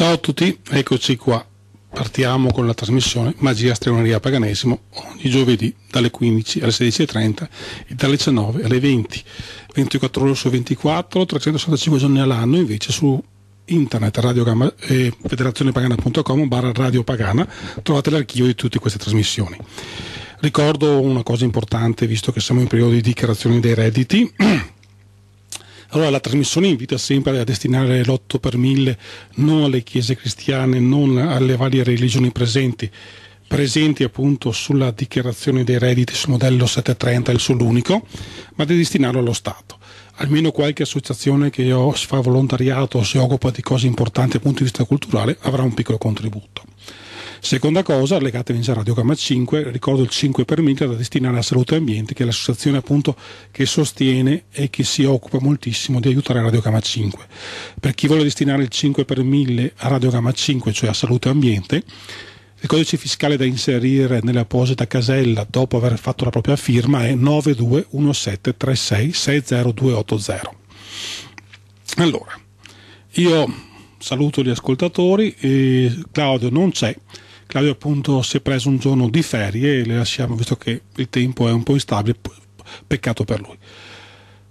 Ciao a tutti, eccoci qua. Partiamo con la trasmissione Magia Stregoneria Paganesimo ogni giovedì dalle 15 alle 16.30 e dalle 19 alle 20. 24 ore su 24, 365 giorni all'anno invece su internet radio eh, federazionepagana.com barra radio pagana trovate l'archivio di tutte queste trasmissioni. Ricordo una cosa importante visto che siamo in periodo di dichiarazioni dei redditi Allora la trasmissione invita sempre a destinare l'8 per 1000 non alle chiese cristiane, non alle varie religioni presenti, presenti appunto sulla dichiarazione dei redditi sul modello 730 il sull'unico, ma di destinarlo allo Stato. Almeno qualche associazione che fa volontariato o si occupa di cose importanti dal punto di vista culturale avrà un piccolo contributo. Seconda cosa, legata invece a Radio Gamma 5, ricordo il 5 per 1000 da destinare a Salute e Ambiente, che è l'associazione appunto che sostiene e che si occupa moltissimo di aiutare Radio Gamma 5. Per chi vuole destinare il 5 per 1000 a Radio Gamma 5, cioè a Salute e Ambiente, il codice fiscale da inserire nell'apposita casella dopo aver fatto la propria firma è 921736602880. Allora, io saluto gli ascoltatori, Claudio non c'è, Claudio appunto si è preso un giorno di ferie e le lasciamo visto che il tempo è un po' instabile, peccato per lui.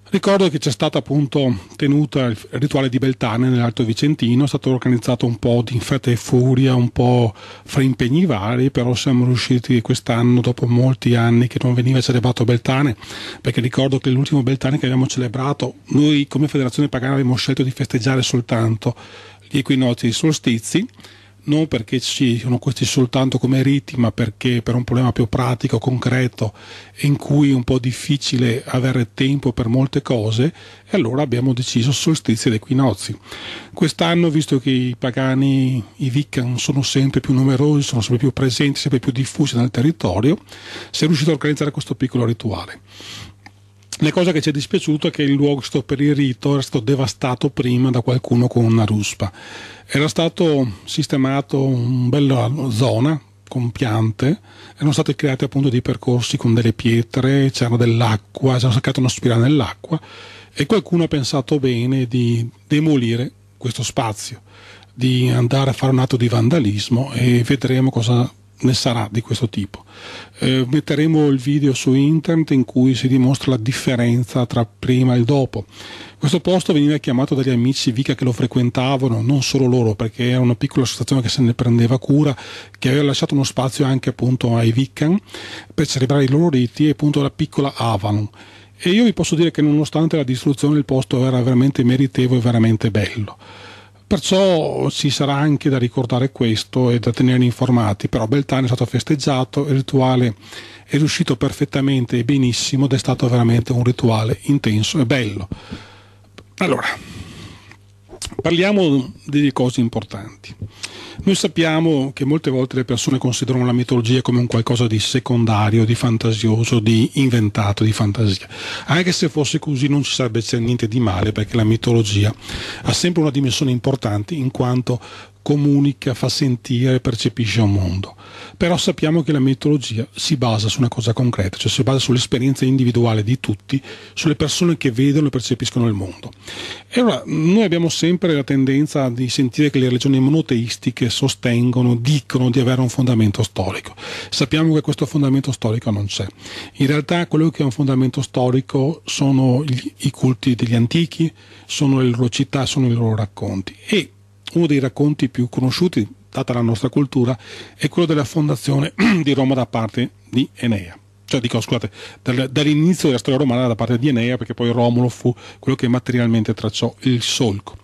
Ricordo che c'è stata appunto tenuta il rituale di Beltane nell'Alto Vicentino, è stato organizzato un po' di fretta e furia, un po' fra impegni vari, però siamo riusciti quest'anno, dopo molti anni che non veniva celebrato Beltane, perché ricordo che l'ultimo Beltane che abbiamo celebrato, noi come Federazione Pagana abbiamo scelto di festeggiare soltanto gli equinozi e i solstizi, non perché ci siano questi soltanto come riti, ma perché per un problema più pratico, concreto, in cui è un po' difficile avere tempo per molte cose, e allora abbiamo deciso solstizi ed equinozi. Quest'anno, visto che i pagani, i Wiccan sono sempre più numerosi, sono sempre più presenti, sempre più diffusi nel territorio, si è riuscito a organizzare questo piccolo rituale. La cosa che ci è dispiaciuto è che il luogo per il rito era stato devastato prima da qualcuno con una ruspa. Era stato sistemato una bella zona con piante, erano stati creati appunto dei percorsi con delle pietre, c'era dell'acqua, c'era cercato una spirale nell'acqua e qualcuno ha pensato bene di demolire questo spazio, di andare a fare un atto di vandalismo e vedremo cosa ne sarà di questo tipo. Eh, metteremo il video su internet in cui si dimostra la differenza tra prima e dopo. Questo posto veniva chiamato dagli amici Vica che lo frequentavano, non solo loro, perché era una piccola associazione che se ne prendeva cura, che aveva lasciato uno spazio anche appunto ai Viccan per celebrare i loro riti e appunto la piccola Avalon. E io vi posso dire che nonostante la distruzione il posto era veramente meritevole e veramente bello. Perciò ci sarà anche da ricordare questo e da tenere informati, però Beltane è stato festeggiato, il rituale è riuscito perfettamente e benissimo ed è stato veramente un rituale intenso e bello. Allora, parliamo di cose importanti. Noi sappiamo che molte volte le persone considerano la mitologia come un qualcosa di secondario, di fantasioso, di inventato, di fantasia. Anche se fosse così non ci sarebbe niente di male perché la mitologia ha sempre una dimensione importante in quanto comunica, fa sentire, percepisce un mondo. Però sappiamo che la mitologia si basa su una cosa concreta, cioè si basa sull'esperienza individuale di tutti, sulle persone che vedono e percepiscono il mondo. E allora noi abbiamo sempre la tendenza di sentire che le religioni monoteistiche sostengono, dicono di avere un fondamento storico. Sappiamo che questo fondamento storico non c'è. In realtà quello che è un fondamento storico sono gli, i culti degli antichi, sono le loro città, sono i loro racconti. E uno dei racconti più conosciuti, data la nostra cultura, è quello della fondazione di Roma da parte di Enea. Cioè, dico, scusate, dall'inizio della storia romana da parte di Enea, perché poi Romolo fu quello che materialmente tracciò il solco.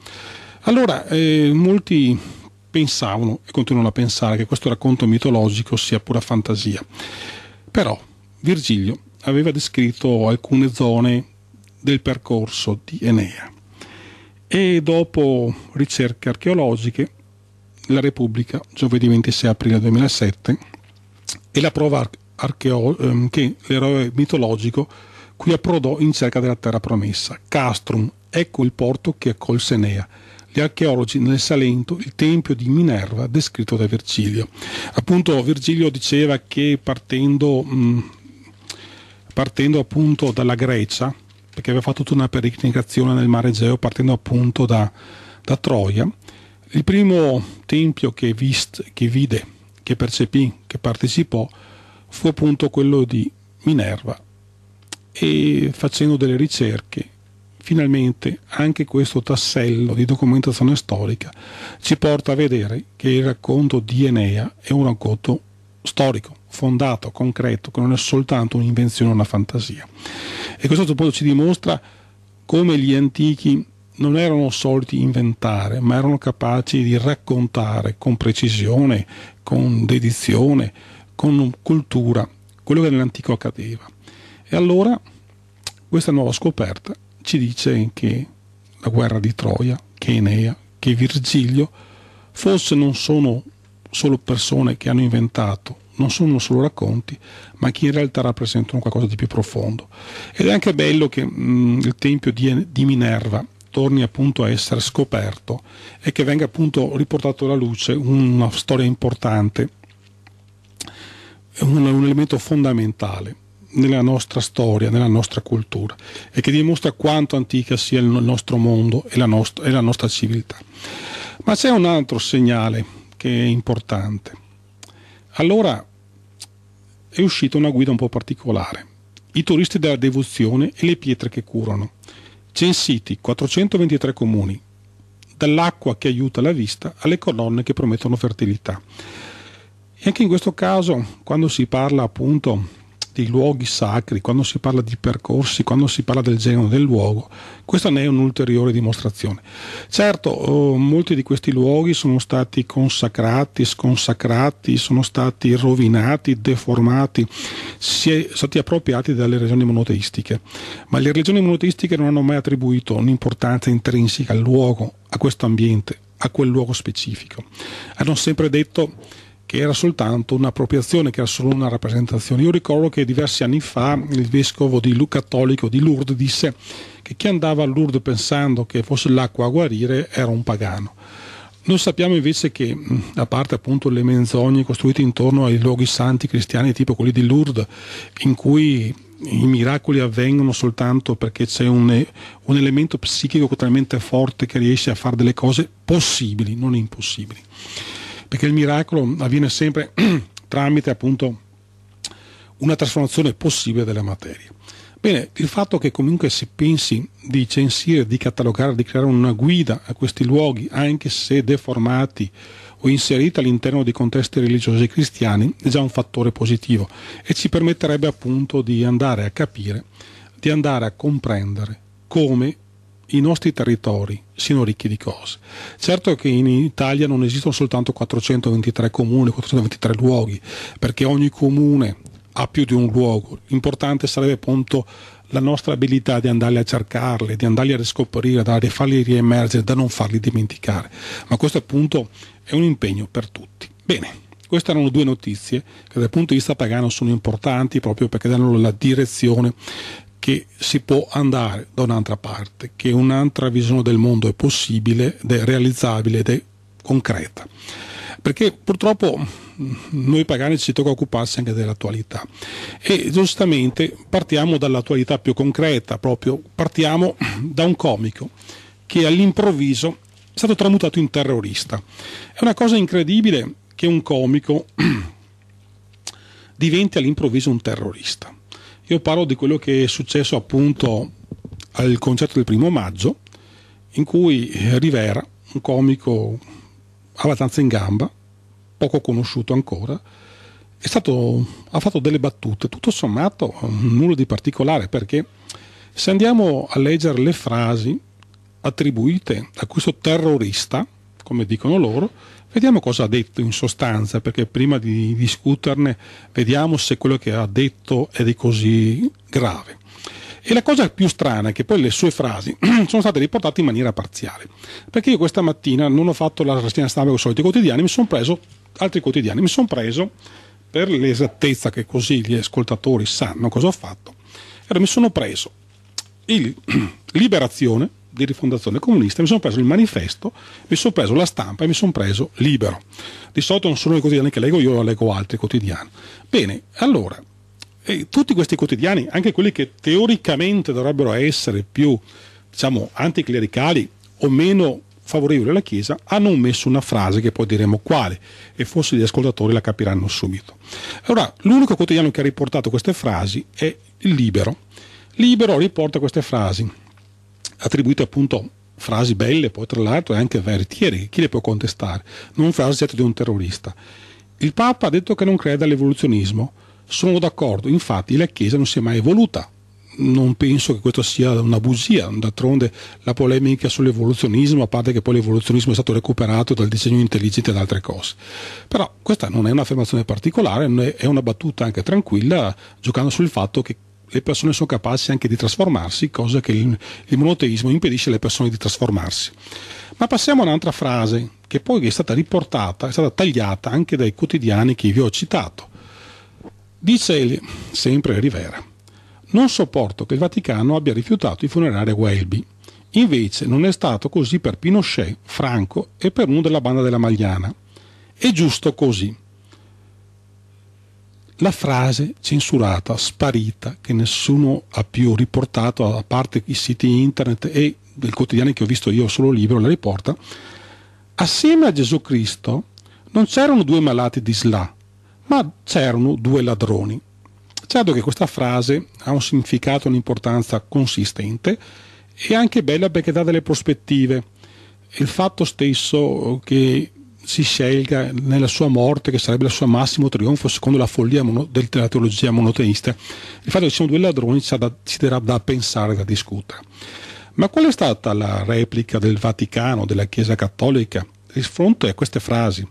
Allora, eh, molti pensavano e continuano a pensare che questo racconto mitologico sia pura fantasia. Però Virgilio aveva descritto alcune zone del percorso di Enea e dopo ricerche archeologiche la Repubblica, giovedì 26 aprile 2007, e la prova archeo- ehm, che l'eroe mitologico qui approdò in cerca della terra promessa. Castrum, ecco il porto che accolse Enea. Gli archeologi nel Salento, il tempio di Minerva descritto da Virgilio. Appunto Virgilio diceva che partendo, mh, partendo appunto dalla Grecia, perché aveva fatto tutta una peregrinazione nel mare Egeo partendo appunto da, da Troia, Il primo tempio che, vist, che vide, che percepì, che partecipò, fu appunto quello di Minerva. E facendo delle ricerche finalmente anche questo tassello di documentazione storica ci porta a vedere che il racconto di Enea è un racconto storico, fondato, concreto, che non è soltanto un'invenzione una fantasia. E questo appunto ci dimostra come gli antichi non erano soliti inventare, ma erano capaci di raccontare con precisione, con dedizione, con cultura, quello che nell'antico accadeva. E allora questa nuova scoperta ci dice che la guerra di Troia, che Enea, che Virgilio, forse non sono solo persone che hanno inventato, non sono solo racconti, ma che in realtà rappresentano qualcosa di più profondo. Ed è anche bello che mh, mm, il tempio di, di Minerva torni appunto a essere scoperto e che venga appunto riportato alla luce una storia importante, un, un elemento fondamentale nella nostra storia, nella nostra cultura e che dimostra quanto antica sia il nostro mondo e la, nost- e la nostra civiltà. Ma c'è un altro segnale che è importante. Allora è uscita una guida un po' particolare. I turisti della devozione e le pietre che curano censiti 423 comuni, dall'acqua che aiuta la vista alle colonne che promettono fertilità. E anche in questo caso, quando si parla appunto di luoghi sacri, quando si parla di percorsi, quando si parla del genere del luogo, questa ne è un'ulteriore dimostrazione. Certo, oh, molti di questi luoghi sono stati consacrati, sconsacrati, sono stati rovinati, deformati, si è stati appropriati dalle regioni monoteistiche, ma le regioni monoteistiche non hanno mai attribuito un'importanza intrinseca al luogo, a questo ambiente, a quel luogo specifico. Hanno sempre detto che era soltanto un'appropriazione, che era solo una rappresentazione. Io ricordo che diversi anni fa il vescovo di Lu Cattolico di Lourdes disse che chi andava a Lourdes pensando che fosse l'acqua a guarire era un pagano. Noi sappiamo invece che, a parte appunto le menzogne costruite intorno ai luoghi santi cristiani tipo quelli di Lourdes, in cui i miracoli avvengono soltanto perché c'è un, un elemento psichico talmente forte che riesce a fare delle cose possibili, non impossibili perché il miracolo avviene sempre tramite appunto una trasformazione possibile della materia. Bene, il fatto che comunque si pensi di censire, di catalogare, di creare una guida a questi luoghi, anche se deformati o inseriti all'interno di contesti religiosi cristiani, è già un fattore positivo e ci permetterebbe appunto di andare a capire, di andare a comprendere come i nostri territori siano ricchi di cose. Certo che in Italia non esistono soltanto 423 comuni, 423 luoghi, perché ogni comune ha più di un luogo. L'importante sarebbe appunto la nostra abilità di andarli a cercarli, di andarli a riscoprire, di farli riemergere, da non farli dimenticare. Ma questo appunto è un impegno per tutti. Bene, queste erano due notizie che dal punto di vista pagano sono importanti proprio perché danno la direzione che si può andare da un'altra parte, che un'altra visione del mondo è possibile ed è realizzabile ed è concreta. Perché purtroppo noi pagani ci tocca occuparsi anche dell'attualità e giustamente partiamo dall'attualità più concreta, proprio partiamo da un comico che all'improvviso è stato tramutato in terrorista. È una cosa incredibile che un comico diventi all'improvviso un terrorista. Io parlo di quello che è successo appunto al concerto del primo maggio, in cui Rivera, un comico abbastanza in gamba, poco conosciuto ancora, stato, ha fatto delle battute, tutto sommato nulla di particolare, perché se andiamo a leggere le frasi attribuite a questo terrorista, come dicono loro, Vediamo cosa ha detto in sostanza, perché prima di discuterne vediamo se quello che ha detto è di così grave. E la cosa più strana è che poi le sue frasi sono state riportate in maniera parziale. Perché io questa mattina non ho fatto la rassegna stampa con i soliti quotidiani, mi sono preso altri quotidiani, mi sono preso per l'esattezza che così gli ascoltatori sanno cosa ho fatto. Allora mi sono preso il Liberazione, di rifondazione comunista, mi sono preso il manifesto, mi sono preso la stampa e mi sono preso libero. Di solito non sono i quotidiani che leggo, io leggo altri quotidiani. Bene, allora, tutti questi quotidiani, anche quelli che teoricamente dovrebbero essere più, diciamo, anticlericali o meno favorevoli alla Chiesa hanno omesso una frase che poi diremo quale e forse gli ascoltatori la capiranno subito. Allora, l'unico quotidiano che ha riportato queste frasi è il Libero. Libero riporta queste frasi, attribuite appunto frasi belle, poi tra l'altro anche veritiere, chi le può contestare? Non frasi di un terrorista. Il Papa ha detto che non crede all'evoluzionismo. Sono d'accordo, infatti la Chiesa non si è mai evoluta, non penso che questo sia una bugia, d'altronde la polemica sull'evoluzionismo, a parte che poi l'evoluzionismo è stato recuperato dal disegno intelligente ed altre cose. Però questa non è un'affermazione particolare, è una battuta anche tranquilla, giocando sul fatto che le persone sono capaci anche di trasformarsi, cosa che il, il monoteismo impedisce alle persone di trasformarsi. Ma passiamo a un'altra frase, che poi è stata riportata, è stata tagliata anche dai quotidiani che vi ho citato. Dice sempre Rivera non sopporto che il Vaticano abbia rifiutato i funerali a Welby. Invece non è stato così per Pinochet, Franco e per uno della banda della Magliana. È giusto così. La frase censurata, sparita, che nessuno ha più riportato, a parte i siti internet e del quotidiano che ho visto io, solo libro, la riporta, assieme a Gesù Cristo non c'erano due malati di Sla, ma c'erano due ladroni. Certo che questa frase ha un significato, un'importanza consistente e anche bella perché dà delle prospettive. Il fatto stesso che si scelga nella sua morte, che sarebbe il suo massimo trionfo secondo la follia mono, della teologia monoteista, il fatto che ci sono due ladroni ci, da, ci darà da pensare, da discutere. Ma qual è stata la replica del Vaticano, della Chiesa Cattolica, di fronte a queste frasi?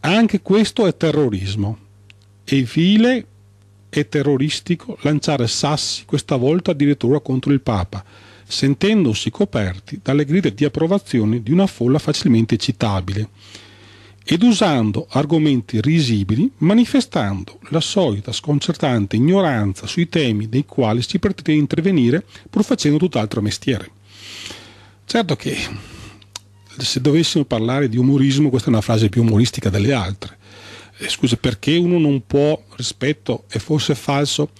Anche questo è terrorismo. E vile e terroristico lanciare sassi, questa volta addirittura contro il Papa, sentendosi coperti dalle grida di approvazione di una folla facilmente citabile, ed usando argomenti risibili, manifestando la solita sconcertante ignoranza sui temi dei quali si pretende intervenire pur facendo tutt'altro mestiere. Certo che se dovessimo parlare di umorismo, questa è una frase più umoristica delle altre, eh, scusa, perché uno non può, rispetto, è forse falso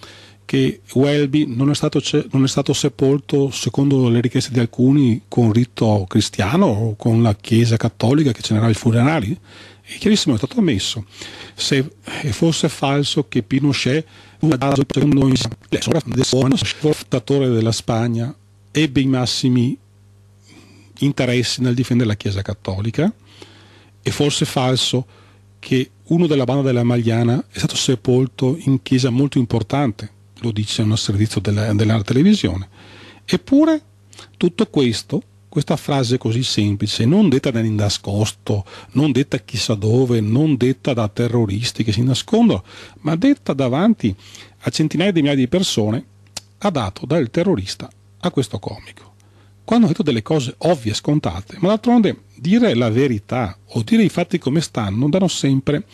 che Welby non è, stato, non è stato sepolto, secondo le richieste di alcuni, con rito cristiano o con la Chiesa cattolica che generava i funerali? È chiarissimo, è stato ammesso. Se fosse falso che Pinochet, un fondatore della Spagna, ebbe i massimi interessi nel difendere la Chiesa cattolica, e fosse falso che uno della banda della Magliana è stato sepolto in chiesa molto importante, lo dice un servizio della, della televisione. Eppure tutto questo, questa frase così semplice, non detta nell'indascosto, non detta chissà dove, non detta da terroristi che si nascondono, ma detta davanti a centinaia di migliaia di persone, ha dato dal terrorista a questo comico quando ho detto delle cose ovvie, scontate, ma d'altronde dire la verità o dire i fatti come stanno danno sempre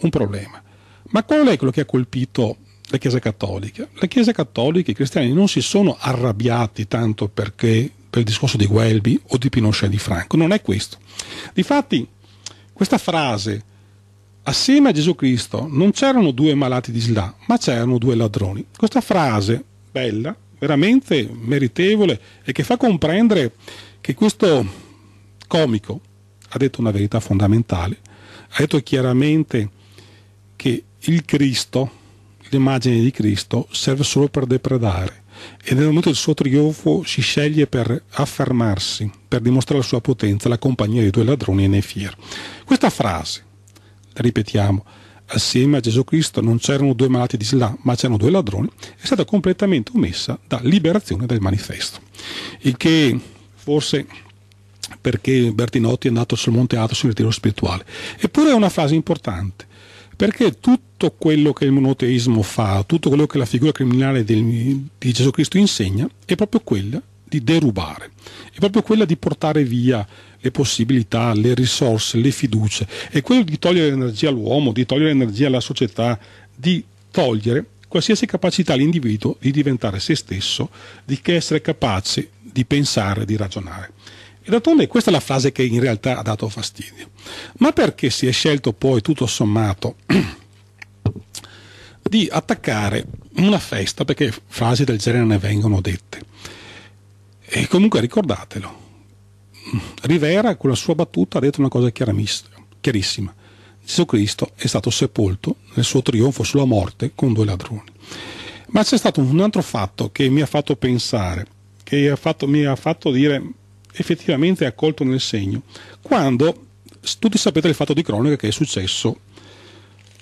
un problema. Ma qual è quello che ha colpito la Chiesa Cattolica? La Chiesa Cattolica, i cristiani non si sono arrabbiati tanto perché per il discorso di Welby o di Pinochet di Franco, non è questo. Difatti, questa frase, assieme a Gesù Cristo, non c'erano due malati di Islam, ma c'erano due ladroni. Questa frase, bella, veramente meritevole e che fa comprendere che questo comico ha detto una verità fondamentale, ha detto chiaramente che il Cristo, l'immagine di Cristo, serve solo per depredare e nel momento del suo trionfo si sceglie per affermarsi, per dimostrare la sua potenza, la compagnia dei due ladroni e nei fier. Questa frase, la ripetiamo, assieme a Gesù Cristo non c'erano due malati di Islam, ma c'erano due ladroni, è stata completamente omessa da liberazione del manifesto. Il che forse perché Bertinotti è andato sul Monte Athos in ritiro spirituale. Eppure è una fase importante, perché tutto quello che il monoteismo fa, tutto quello che la figura criminale del, di Gesù Cristo insegna, è proprio quella di derubare, è proprio quella di portare via le possibilità, le risorse, le fiducie, è quello di togliere energia all'uomo, di togliere energia alla società, di togliere qualsiasi capacità all'individuo di diventare se stesso, di essere capace di pensare, di ragionare. D'altronde questa è la frase che in realtà ha dato fastidio. Ma perché si è scelto poi tutto sommato di attaccare una festa, perché frasi del genere ne vengono dette. E comunque ricordatelo, Rivera con la sua battuta ha detto una cosa chiarissima. Gesù Cristo è stato sepolto nel suo trionfo sulla morte con due ladroni. Ma c'è stato un altro fatto che mi ha fatto pensare, che ha fatto, mi ha fatto dire effettivamente è accolto nel segno, quando tutti sapete il fatto di cronaca che è successo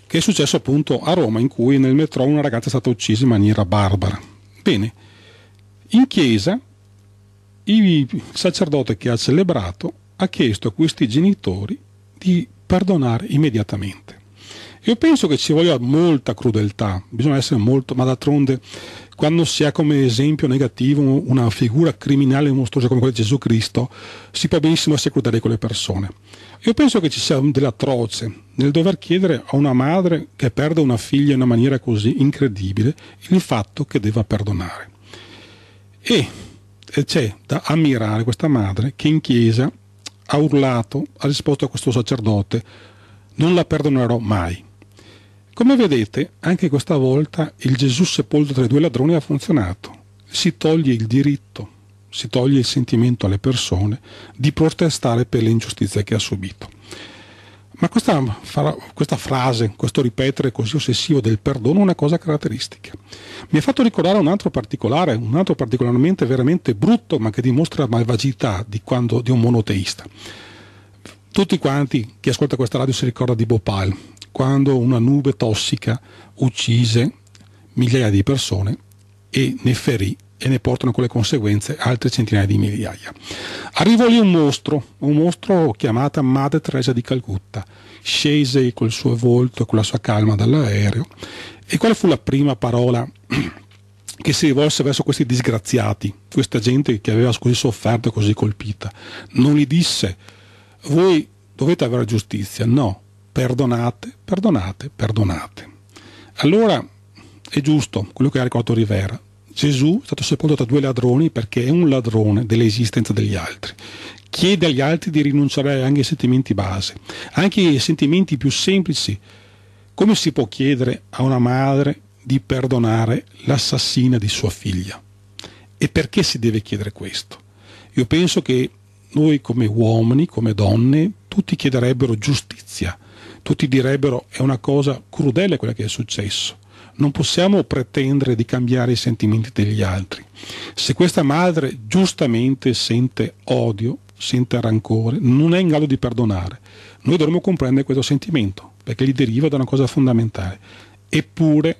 che è successo appunto a Roma in cui nel metro una ragazza è stata uccisa in maniera barbara. Bene, in chiesa il sacerdote che ha celebrato ha chiesto a questi genitori di perdonare immediatamente. Io penso che ci voglia molta crudeltà, bisogna essere molto, ma d'altronde quando si ha come esempio negativo una figura criminale e mostruosa come quella di Gesù Cristo, si può benissimo essere crudeli con le persone. Io penso che ci sia dell'atroce nel dover chiedere a una madre che perde una figlia in una maniera così incredibile il fatto che deva perdonare. E c'è da ammirare questa madre che in chiesa ha urlato, ha risposto a questo sacerdote, non la perdonerò mai. Come vedete, anche questa volta il Gesù sepolto tra i due ladroni ha funzionato. Si toglie il diritto, si toglie il sentimento alle persone di protestare per le ingiustizie che ha subito. Ma questa, questa, frase, questo ripetere così ossessivo del perdono è una cosa caratteristica. Mi ha fatto ricordare un altro particolare, un altro particolarmente veramente brutto, ma che dimostra la malvagità di, quando, di un monoteista. Tutti quanti, chi ascolta questa radio si ricorda di Bhopal, quando una nube tossica uccise migliaia di persone e ne ferì e ne portano con le conseguenze altre centinaia di migliaia. Arrivò lì un mostro, un mostro chiamato Madre Teresa di Calcutta, scese col suo volto e con la sua calma dall'aereo e quale fu la prima parola che si rivolse verso questi disgraziati, questa gente che aveva così sofferto e così colpita? Non gli disse, voi dovete avere giustizia, no, perdonate, perdonate, perdonate. Allora è giusto quello che ha ricordato Rivera, Gesù è stato sepolto da due ladroni perché è un ladrone dell'esistenza degli altri. Chiede agli altri di rinunciare anche ai sentimenti base, anche ai sentimenti più semplici. Come si può chiedere a una madre di perdonare l'assassina di sua figlia? E perché si deve chiedere questo? Io penso che noi come uomini, come donne, tutti chiederebbero giustizia, tutti direbbero è una cosa crudele quella che è successo non possiamo pretendere di cambiare i sentimenti degli altri. Se questa madre giustamente sente odio, sente rancore, non è in grado di perdonare, noi dovremmo comprendere questo sentimento, perché gli deriva da una cosa fondamentale. Eppure,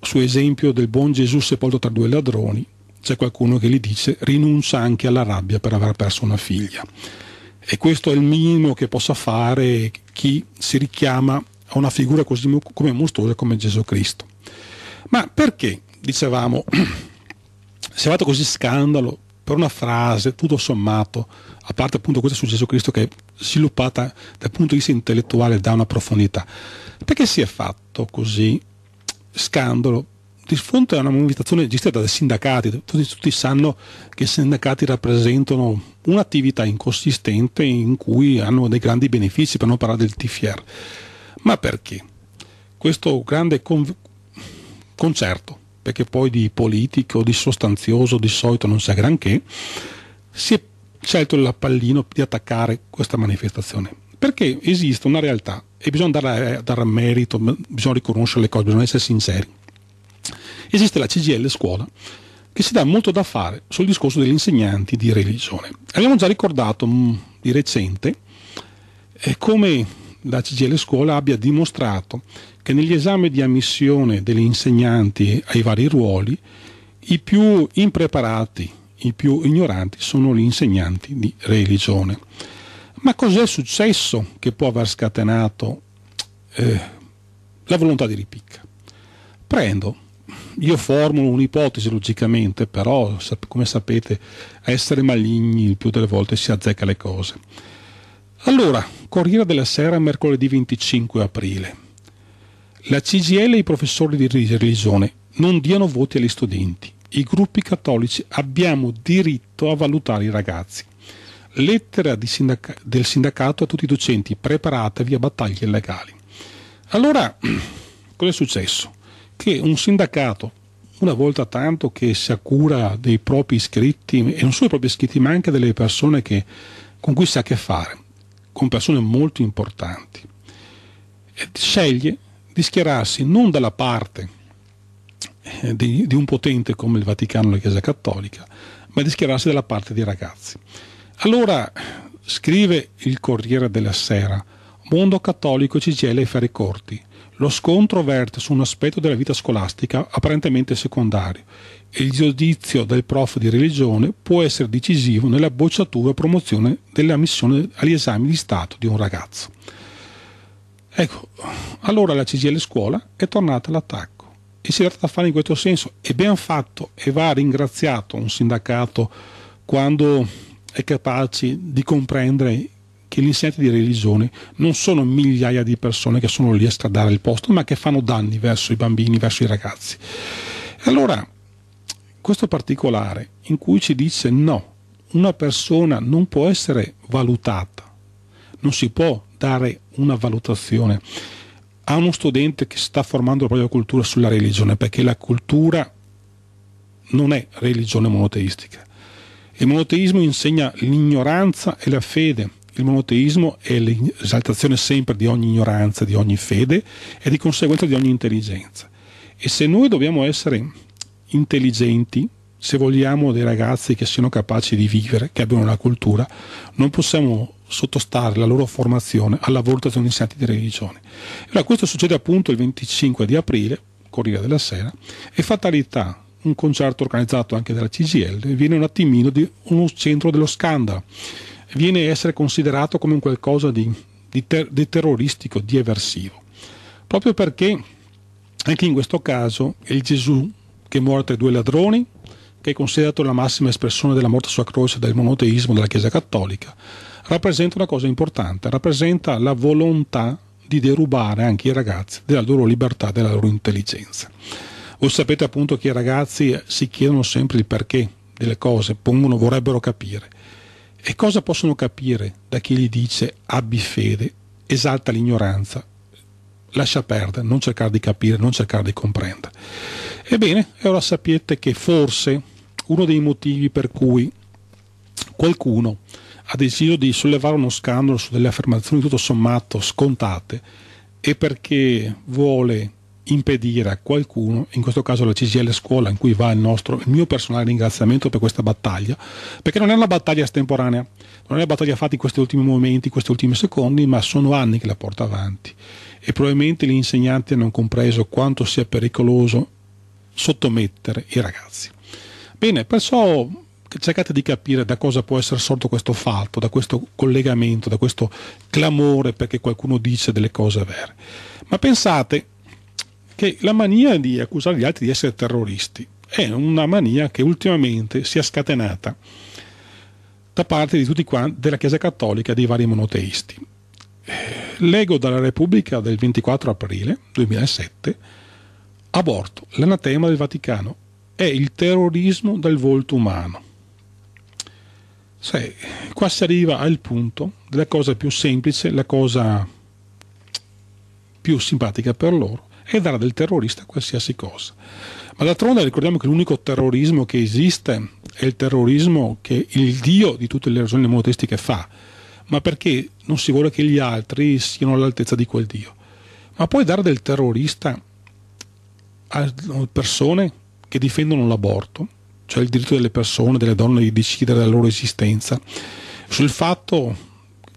su esempio del buon Gesù sepolto tra due ladroni, c'è qualcuno che gli dice rinuncia anche alla rabbia per aver perso una figlia. E questo è il minimo che possa fare chi si richiama a una figura così come mostruosa come Gesù Cristo. Ma perché, dicevamo, si è fatto così scandalo per una frase, tutto sommato, a parte appunto questa su Gesù Cristo che è sviluppata dal punto di vista intellettuale da una profondità, perché si è fatto così scandalo di fronte a una manifestazione gestita dai sindacati, tutti, tutti, sanno che i sindacati rappresentano un'attività inconsistente in cui hanno dei grandi benefici, per non parlare del TFR. Ma perché? Questo grande con- concerto, perché poi di politico, di sostanzioso di solito non sa granché, si è scelto il pallino di attaccare questa manifestazione. Perché esiste una realtà e bisogna dare, dare merito, bisogna riconoscere le cose, bisogna essere sinceri. Esiste la CGL scuola che si dà molto da fare sul discorso degli insegnanti di religione. Abbiamo già ricordato mm, di recente eh, come la CGL Scuola abbia dimostrato che negli esami di ammissione degli insegnanti ai vari ruoli i più impreparati, i più ignoranti sono gli insegnanti di religione. Ma cos'è successo che può aver scatenato eh, la volontà di ripicca? Prendo, io formulo un'ipotesi logicamente, però come sapete essere maligni il più delle volte si azzecca le cose. Allora, Corriere della Sera, mercoledì 25 aprile. La CGL e i professori di religione non diano voti agli studenti. I gruppi cattolici abbiamo diritto a valutare i ragazzi. Lettera sindaca- del sindacato a tutti i docenti, preparatevi a battaglie legali. Allora, cosa è successo? Che un sindacato una volta tanto che si accura dei propri iscritti, e non solo i propri iscritti, ma anche delle persone che, con cui si ha a che fare, con persone molto importanti. E sceglie di schierarsi non dalla parte eh, di, di, un potente come il Vaticano e la Chiesa Cattolica, ma di schierarsi dalla parte dei ragazzi. Allora scrive il Corriere della Sera, Mondo Cattolico, CGL e Ferri Corti. Lo scontro verte su un aspetto della vita scolastica apparentemente secondario. E il giudizio del prof di religione può essere decisivo nella bocciatura e promozione dell'ammissione agli esami di Stato di un ragazzo. Ecco, allora la CGL scuola è tornata all'attacco. E si è tratta da fare in questo senso. E ben fatto e va ringraziato un sindacato quando è capace di comprendere che gli insegnanti di religione non sono migliaia di persone che sono lì a stradare il posto, ma che fanno danni verso i bambini, verso i ragazzi. Allora, questo particolare in cui ci dice no, una persona non può essere valutata, non si può dare una valutazione a uno studente che sta formando la propria cultura sulla religione, perché la cultura non è religione monoteistica. Il monoteismo insegna l'ignoranza e la fede, il monoteismo è l'esaltazione sempre di ogni ignoranza, di ogni fede e di conseguenza di ogni intelligenza. E se noi dobbiamo essere intelligenti, se vogliamo dei ragazzi che siano capaci di vivere, che abbiano una cultura, non possiamo sottostare la loro formazione alla valutazione di insegnanti di religione. Allora, questo succede appunto il 25 di aprile, Corriere della Sera, e fatalità, un concerto organizzato anche dalla CGL, viene un attimino di uno centro dello scandalo viene a essere considerato come un qualcosa di, di, ter, di terroristico, di eversivo. Proprio perché anche in questo caso il Gesù che muore tra i due ladroni, che è considerato la massima espressione della morte sulla croce del monoteismo della Chiesa Cattolica, rappresenta una cosa importante, rappresenta la volontà di derubare anche i ragazzi della loro libertà, della loro intelligenza. Voi sapete appunto che i ragazzi si chiedono sempre il perché delle cose, pongono, vorrebbero capire. E cosa possono capire da chi gli dice abbi fede, esalta l'ignoranza, lascia perdere, non cercare di capire, non cercare di comprendere. Ebbene, ora sapete che forse uno dei motivi per cui qualcuno ha deciso di sollevare uno scandalo su delle affermazioni tutto sommato scontate è perché vuole impedire a qualcuno, in questo caso la CGL Scuola, in cui va il, nostro, il mio personale ringraziamento per questa battaglia, perché non è una battaglia estemporanea, non è una battaglia fatta in questi ultimi momenti, in questi ultimi secondi, ma sono anni che la porta avanti. E probabilmente gli insegnanti hanno compreso quanto sia pericoloso sottomettere i ragazzi. Bene, perciò cercate di capire da cosa può essere sorto questo fatto, da questo collegamento, da questo clamore perché qualcuno dice delle cose vere. Ma pensate che la mania di accusare gli altri di essere terroristi è una mania che ultimamente si è scatenata da parte di tutti quanti della Chiesa Cattolica e dei vari monoteisti. Leggo dalla Repubblica del 24 aprile 2007 aborto, l'anatema del Vaticano è il terrorismo del volto umano. Sai, qua si arriva al punto della cosa più semplice, la cosa più simpatica per loro, e darà del terrorista a qualsiasi cosa. Ma d'altronde ricordiamo che l'unico terrorismo che esiste è il terrorismo che il Dio di tutte le ragioni monoteistiche fa, ma perché non si vuole che gli altri siano all'altezza di quel Dio. Ma puoi dare del terrorista a persone che difendono l'aborto, cioè il diritto delle persone, delle donne di decidere della loro esistenza, sul fatto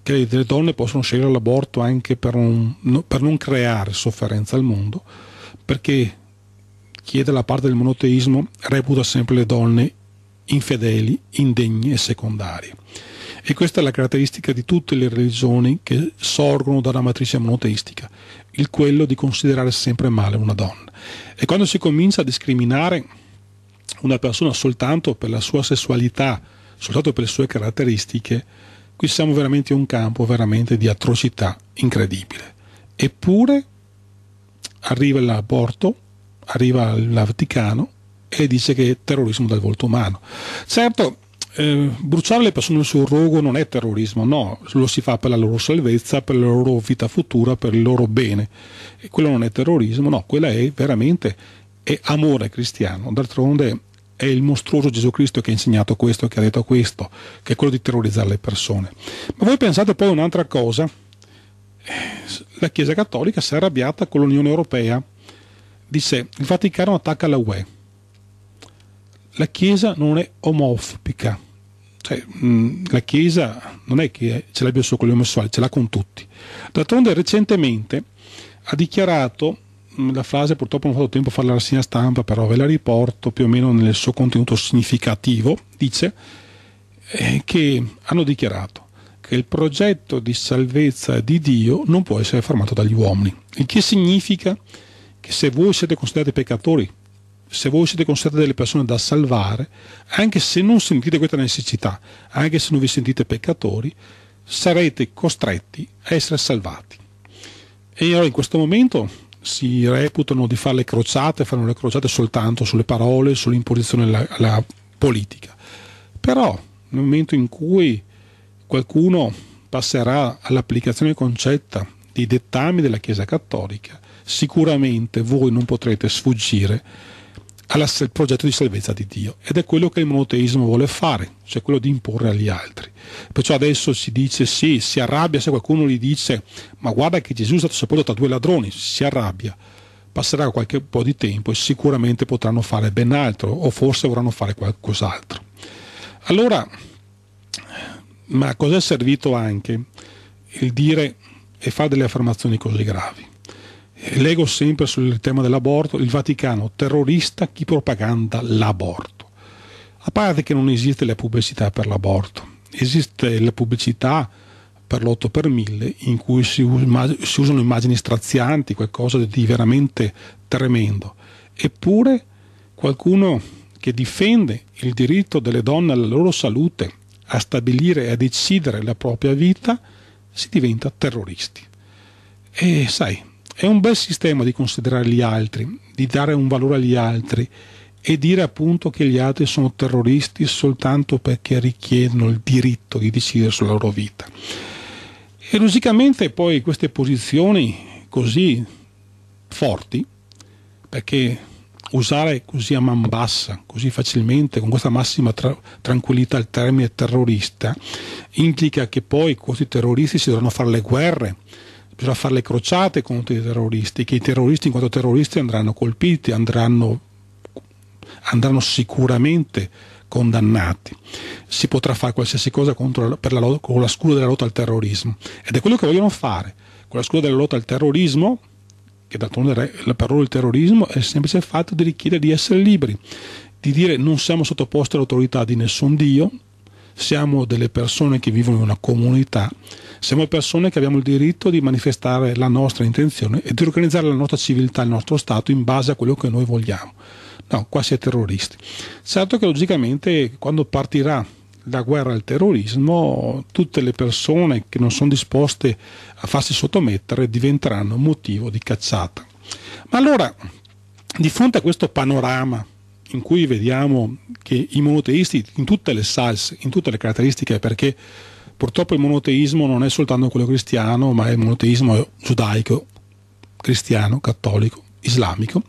che le donne possono scegliere l'aborto anche per, un, per non creare sofferenza al mondo, perché chi è dalla parte del monoteismo reputa sempre le donne infedeli, indegne e secondarie. E questa è la caratteristica di tutte le religioni che sorgono dalla matrice monoteistica, il quello di considerare sempre male una donna. E quando si comincia a discriminare una persona soltanto per la sua sessualità, soltanto per le sue caratteristiche, Qui siamo veramente in un campo veramente di atrocità incredibile. Eppure arriva l'aborto, arriva il Vaticano e dice che è terrorismo del volto umano. Certo, eh, bruciare le persone sul rogo non è terrorismo, no, lo si fa per la loro salvezza, per la loro vita futura, per il loro bene. E quello non è terrorismo, no, quella è veramente è amore cristiano. D'altronde è il mostruoso Gesù Cristo che ha insegnato questo, che ha detto questo, che è quello di terrorizzare le persone. Ma voi pensate poi a un'altra cosa? La Chiesa Cattolica si è arrabbiata con l'Unione Europea. Dice, il Vaticano attacca la UE. La Chiesa non è omofobica. Cioè, la Chiesa non è che ce l'abbia solo con gli omosessuali, ce l'ha con tutti. D'altronde recentemente ha dichiarato la frase purtroppo non ho fatto tempo a fare la rassegna stampa, però ve la riporto più o meno nel suo contenuto significativo, dice eh, che hanno dichiarato che il progetto di salvezza di Dio non può essere fermato dagli uomini, il che significa che se voi siete considerati peccatori, se voi siete considerati delle persone da salvare, anche se non sentite questa necessità, anche se non vi sentite peccatori, sarete costretti a essere salvati. E allora in questo momento si reputano di fare le crociate, fanno le crociate soltanto sulle parole, sull'imposizione alla, alla politica. Però nel momento in cui qualcuno passerà all'applicazione concetta dei dettami della Chiesa Cattolica, sicuramente voi non potrete sfuggire al progetto di salvezza di Dio ed è quello che il monoteismo vuole fare, cioè quello di imporre agli altri. Perciò adesso si dice sì, si arrabbia se qualcuno gli dice ma guarda che Gesù è stato sepolto da due ladroni, si arrabbia. Passerà qualche po' di tempo e sicuramente potranno fare ben altro o forse vorranno fare qualcos'altro. Allora, ma cosa è servito anche il dire e fare delle affermazioni così gravi? Leggo sempre sul tema dell'aborto, il Vaticano terrorista chi propaganda l'aborto. A parte che non esiste la pubblicità per l'aborto, esiste la pubblicità per l'8 per 1000 in cui si, usano immagini strazianti, qualcosa di veramente tremendo. Eppure qualcuno che difende il diritto delle donne alla loro salute, a stabilire e a decidere la propria vita, si diventa terroristi. E sai, è un bel sistema di considerare gli altri, di dare un valore agli altri e dire appunto che gli altri sono terroristi soltanto perché richiedono il diritto di decidere sulla loro vita. E logicamente poi queste posizioni così forti, perché usare così a man bassa, così facilmente, con questa massima tra- tranquillità il termine terrorista, implica che poi questi terroristi si dovranno fare le guerre bisogna fare le crociate contro i terroristi, che i terroristi in quanto terroristi andranno colpiti, andranno, andranno sicuramente condannati. Si potrà fare qualsiasi cosa per la, con la scuola della lotta al terrorismo ed è quello che vogliono fare. Con la scuola della lotta al terrorismo, che d'altronde la parola del terrorismo è il semplice fatto di richiedere di essere liberi, di dire non siamo sottoposti all'autorità di nessun Dio, siamo delle persone che vivono in una comunità, siamo persone che abbiamo il diritto di manifestare la nostra intenzione e di organizzare la nostra civiltà, il nostro Stato in base a quello che noi vogliamo. No, qua si è terroristi. Certo che logicamente quando partirà la guerra al terrorismo, tutte le persone che non sono disposte a farsi sottomettere diventeranno motivo di cacciata. Ma allora, di fronte a questo panorama in cui vediamo che i monoteisti in tutte le salse, in tutte le caratteristiche, perché purtroppo il monoteismo non è soltanto quello cristiano, ma è il monoteismo giudaico, cristiano, cattolico, islamico,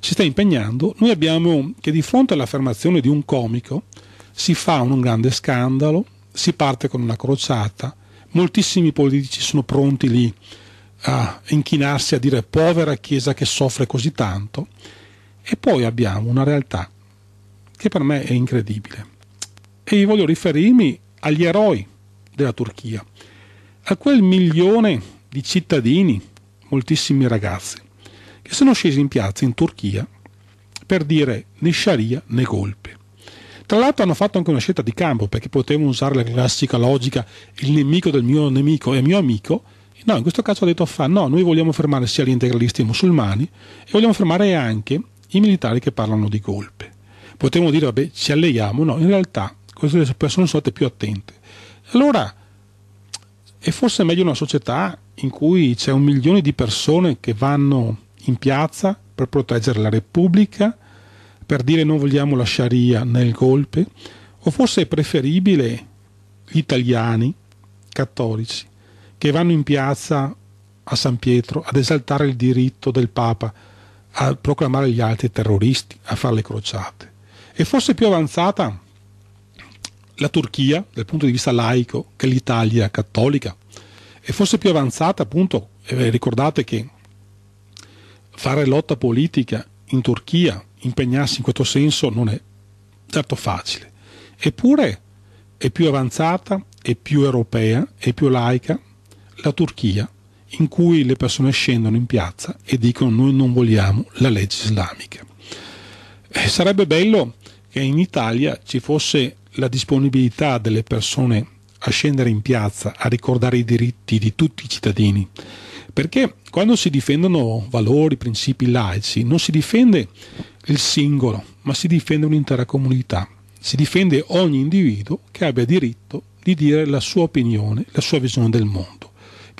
si sta impegnando, noi abbiamo che di fronte all'affermazione di un comico si fa un grande scandalo, si parte con una crociata, moltissimi politici sono pronti lì a inchinarsi a dire povera Chiesa che soffre così tanto e poi abbiamo una realtà che per me è incredibile. E io voglio riferirmi agli eroi della Turchia, a quel milione di cittadini, moltissimi ragazzi, che sono scesi in piazza in Turchia per dire né Sharia né golpe. Tra l'altro hanno fatto anche una scelta di campo perché potevano usare la classica logica il nemico del mio nemico è mio amico. No, in questo caso ha detto fa no, noi vogliamo fermare sia gli integralisti musulmani e vogliamo fermare anche i militari che parlano di golpe. Potremmo dire, vabbè, ci alleiamo, no, in realtà queste persone sono state più attente. Allora, è forse meglio una società in cui c'è un milione di persone che vanno in piazza per proteggere la Repubblica, per dire non vogliamo la Sharia nel golpe, o forse è preferibile gli italiani cattolici che vanno in piazza a San Pietro ad esaltare il diritto del Papa a proclamare gli altri terroristi, a fare le crociate. E forse più avanzata la Turchia dal punto di vista laico che l'Italia cattolica. E forse più avanzata appunto, eh, ricordate che fare lotta politica in Turchia, impegnarsi in questo senso non è certo facile. Eppure è più avanzata, è più europea, è più laica la Turchia in cui le persone scendono in piazza e dicono noi non vogliamo la legge islamica. E sarebbe bello che in Italia ci fosse la disponibilità delle persone a scendere in piazza a ricordare i diritti di tutti i cittadini, perché quando si difendono valori, principi laici, non si difende il singolo, ma si difende un'intera comunità, si difende ogni individuo che abbia diritto di dire la sua opinione, la sua visione del mondo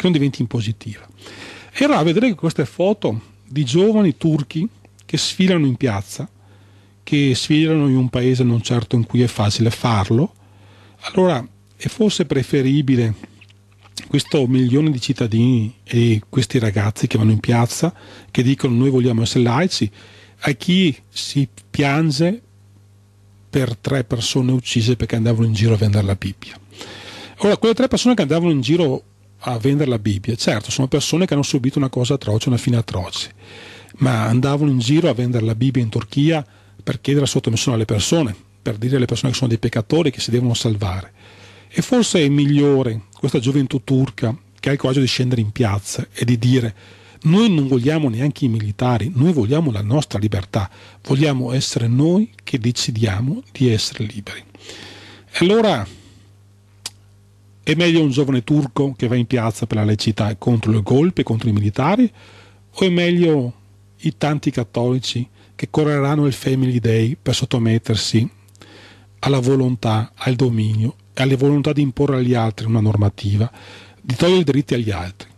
che non diventi impositiva. Era a vedere queste foto di giovani turchi che sfilano in piazza, che sfilano in un paese non certo in cui è facile farlo, allora è forse preferibile questo milione di cittadini e questi ragazzi che vanno in piazza, che dicono noi vogliamo essere laici, a chi si piange per tre persone uccise perché andavano in giro a vendere la Bibbia. Ora, quelle tre persone che andavano in giro a vendere la Bibbia. Certo, sono persone che hanno subito una cosa atroce, una fine atroce, ma andavano in giro a vendere la Bibbia in Turchia per chiedere la sottomissione alle persone, per dire alle persone che sono dei peccatori che si devono salvare. E forse è migliore questa gioventù turca che ha il coraggio di scendere in piazza e di dire noi non vogliamo neanche i militari, noi vogliamo la nostra libertà, vogliamo essere noi che decidiamo di essere liberi. E allora è meglio un giovane turco che va in piazza per la laicità contro il golpe, contro i militari, o è meglio i tanti cattolici che correranno il Family Day per sottomettersi alla volontà, al dominio e alle volontà di imporre agli altri una normativa, di togliere i diritti agli altri.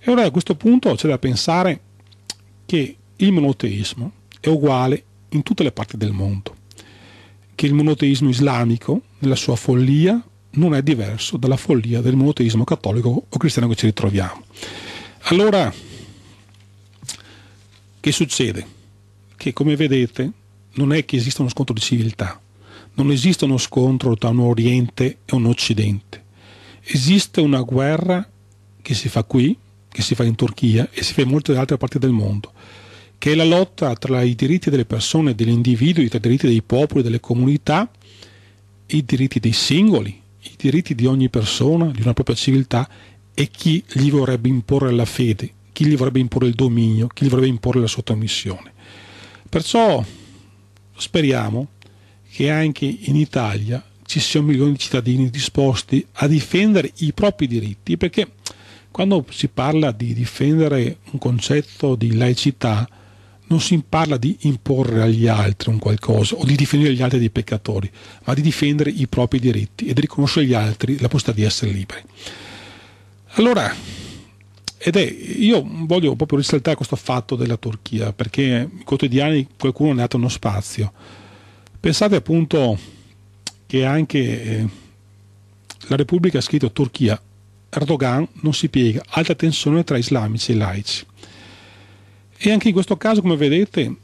E ora a questo punto c'è da pensare che il monoteismo è uguale in tutte le parti del mondo, che il monoteismo islamico, nella sua follia, non è diverso dalla follia del monoteismo cattolico o cristiano che ci ritroviamo. Allora, che succede? Che come vedete non è che esista uno scontro di civiltà, non esiste uno scontro tra un Oriente e un Occidente, esiste una guerra che si fa qui, che si fa in Turchia e si fa in molte altre parti del mondo, che è la lotta tra i diritti delle persone, degli individui, tra i diritti dei popoli, delle comunità, i diritti dei singoli, i diritti di ogni persona, di una propria civiltà e chi gli vorrebbe imporre la fede, chi gli vorrebbe imporre il dominio, chi gli vorrebbe imporre la sottomissione. Perciò speriamo che anche in Italia ci siano milioni di cittadini disposti a difendere i propri diritti, perché quando si parla di difendere un concetto di laicità, non si parla di imporre agli altri un qualcosa o di difendere gli altri dei peccatori, ma di difendere i propri diritti e di riconoscere agli altri la possibilità di essere liberi. Allora, ed è, io voglio proprio risaltare questo fatto della Turchia, perché i quotidiani qualcuno ne ha dato uno spazio. Pensate appunto che anche eh, la Repubblica ha scritto Turchia, Erdogan non si piega, alta tensione tra islamici e laici. E anche in questo caso, come vedete,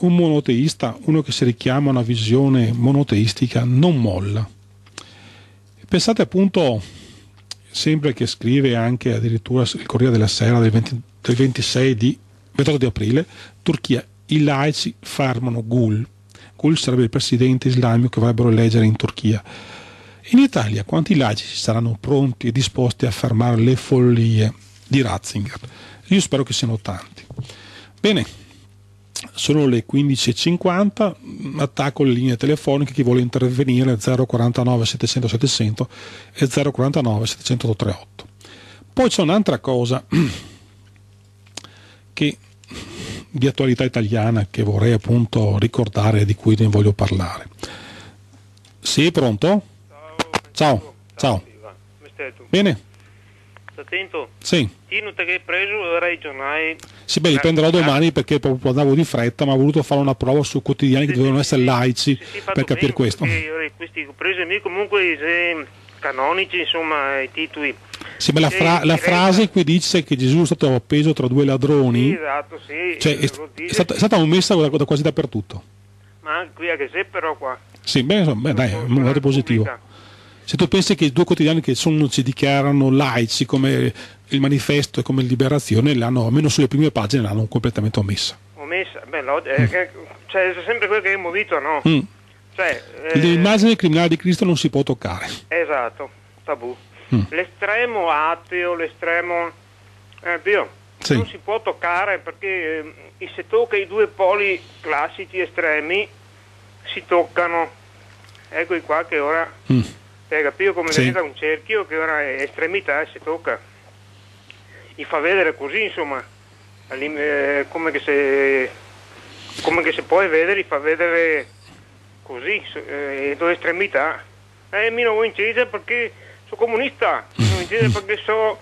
un monoteista, uno che si richiama a una visione monoteistica, non molla. Pensate appunto, sempre che scrive anche addirittura il Corriere della Sera del, 20, del 26 di, 28 di aprile, Turchia, i laici fermano Gul. Gul sarebbe il presidente islamico che vorrebbero eleggere in Turchia. In Italia quanti laici saranno pronti e disposti a fermare le follie di Ratzinger? Io spero che siano tanti. Bene, sono le 15.50, attacco le linee telefoniche, chi vuole intervenire 049 700 700 e 049 700 338. Poi c'è un'altra cosa che di attualità italiana che vorrei appunto ricordare e di cui ne voglio parlare. Sì, pronto? Ciao. Ciao. Ciao. Bene. Attento? Sì. Io non ti hai preso i giornali. Sì, beh, li prenderò domani perché proprio andavo di fretta, ma ho voluto fare una prova su quotidiani sì, che dovevano essere laici per capire questo. Questi ho preso comunque canonici, insomma, i titoli Sì, ma la, che fra- la frase qui dice che Gesù è stato appeso tra due ladroni, Sì, esatto, sì. cioè, è, è stata, è stata ommessa da, da quasi dappertutto. Ma anche qui a che sé però qua. Sì, beh, insomma, beh, dai, un dato positivo. Repubblica. Se tu pensi che i due quotidiani che sono, si dichiarano laici come il manifesto e come Liberazione, l'hanno, almeno sulle prime pagine, l'hanno completamente omessa. Ho messa, beh, lo- eh, che- cioè, è sempre quello che abbiamo detto, no? Mm. Cioè, eh, L'immagine criminale di Cristo non si può toccare. esatto, tabù. Mm. L'estremo ateo, l'estremo... Eh, Dio, Sì. non si può toccare perché eh, se tocca i due poli classici estremi si toccano. Ecco qua che ora... Mm. Hai capito come Sì. diventa un cerchio che ora è estremità e si tocca. Gli fa vedere così, insomma, eh, come che se come che se puoi vedere, gli fa vedere così, eh, due estremità. Eh, mi non vuoi incise perché sono comunista, mi non incise perché so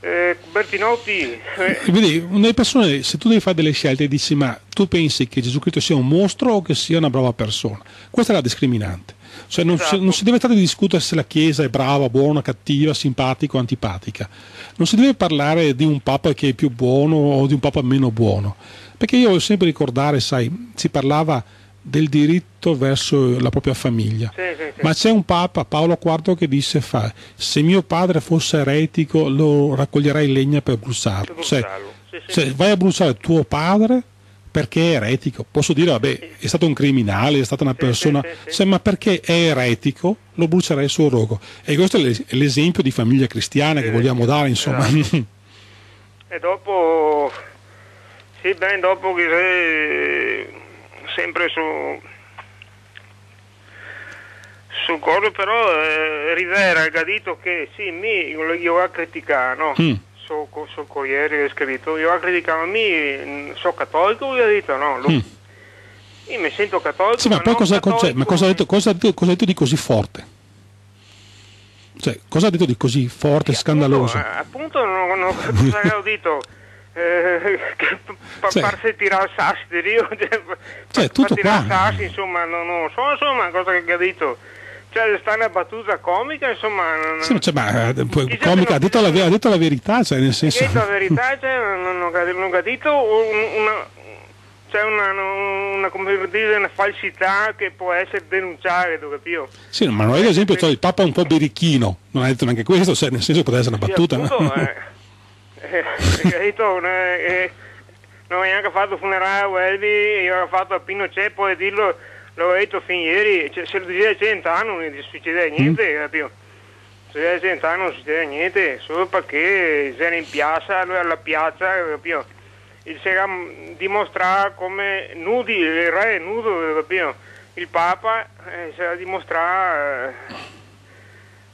eh, Bertinotti. Eh, Vedi, le persone, se tu devi fare delle scelte, dici: Ma tu pensi che Gesù Cristo sia un mostro o che sia una brava persona? Questa è la discriminante. Cioè, non, si, Esatto. non si deve trattare di discutere se la Chiesa è brava, buona, cattiva, simpatica o antipatica. Non si deve parlare di un Papa che è più buono o di un Papa meno buono. Perché io voglio sempre ricordare, sai, si parlava del diritto verso la propria famiglia. sì, sì, sì. Ma c'è un Papa, Paolo IV, che disse fa, se mio padre fosse eretico lo raccoglierei legna per bruciarlo. Cioè, cioè, vai a bruciare tuo padre perché è eretico. Posso dire, vabbè, è stato un criminale, è stata una persona. Cioè, ma perché è eretico lo brucerei sul rogo. E questo è l'es- è l'esempio di famiglia cristiana che vogliamo dare, insomma. E dopo, sì, ben dopo che sempre su, su cosa però eh, Rivera ha detto che sì, mi, io ho criticato, no? Mm. Sul so, so Corriere che ha scritto, io ho criticato, mi sono cattolico, io ho detto no, lo- Mm. io mi sento cattolico, Sì, ma poi non cosa, cattolico- ma cosa ha detto, cosa ha detto- cosa ha detto di così forte? Cioè, cosa ha detto di così forte e scandaloso? Appunto, appunto non, non, cosa ho detto? Eh, che pa- farsi tirare sassi di Rio, cioè, Cioè, tutto tirare qua. sassi, insomma, non, non so insomma cosa che ha detto. Cioè, sta una battuta comica, insomma, non, Sì, cioè, ma, eh, comica, se ha non- detto, la, ha detto la verità, cioè, nel senso... Che la verità, cioè, non, non, ha- non ha detto un- una, c'è una, una, come dire, una falsità che può essere denunciata, tu capito? Sì, ma non è ad esempio cioè, il Papa è un po' birichino, non ha detto neanche questo, cioè, nel senso poteva essere una Sì, battuta. no? appunto, eh, eh, ha detto, eh, eh, non ha neanche fatto funerale a Welby, io ho fatto a Pinochet, poi dirlo, l'ho detto fin ieri, cioè, se lo diceva a 100 anni non succedeva niente, Mm. capito? Se a 100 anni non succedeva niente, solo perché era in piazza, lui alla piazza, capito? E si era dimostrato come nudi, il re è nudo, capito? Il Papa eh, si era dimostrato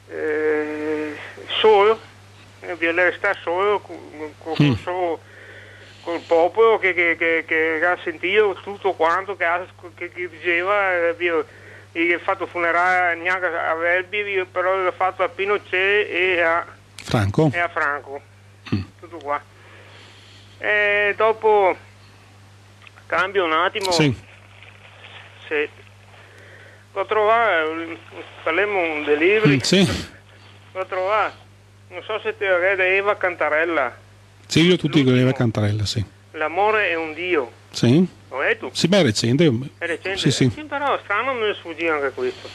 eh, eh, solo, eh, voler restare solo con, con, con suo- col popolo che, che, che, che ha sentito tutto quanto che, ha- diceva, eh, ho fatto funerale neanche a Verbi, però l'ho fatto a Pinochet e a, Franco? e a Franco, tutto qua. E dopo cambio un attimo, Sì. se l'ho trovato, eh, parliamo dei libri, Mm, sì. l'ho trovato, non so se ti vede Eva Silvio tutti L'ultimo. voleva Cantarella, sì. L'amore è un Dio, Sì? lo hai tu? Sì, beh, è recente. È recente? Sì, sì. però strano me ne sfuggiva anche questo.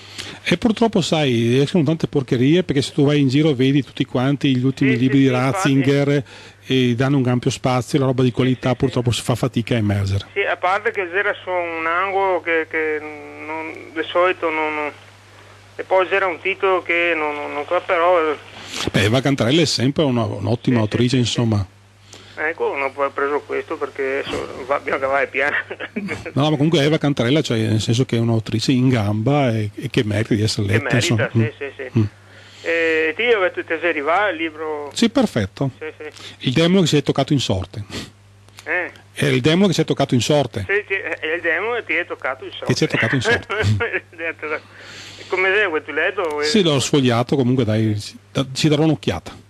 E purtroppo, sai, escono tante porcherie perché se tu vai in giro vedi tutti quanti gli ultimi Sì, libri sì, di sì, Ratzinger e danno un ampio spazio, la roba di qualità sì, purtroppo si fa fatica a emergere. Sì, a parte che c'era su un angolo che, che non, di solito non, non- E poi c'era un titolo che non, non, non però... eh, Beh, Eva Cantarella è sempre una- un'ottima Sì, sì, autrice, sì, sì. insomma. Ecco, non ho preso questo perché va, bisogna che vai piano. No, ma comunque Eva Cantarella, cioè, nel senso che è un'autrice in gamba e, e che merita di essere che letta. merita, insomma. sì, Mm. sì, sì. Mm. E ti io ti sei arrivato il libro... Sì, perfetto. Sì, sì. Il demone che si è toccato in sorte. Eh, È il demone che si è toccato in sorte. sì, e il demone ti è toccato il solito. Che ci è toccato in sorte. Come sei, tu letto? Sì, l'ho sfogliato, comunque dai, ci darò un'occhiata.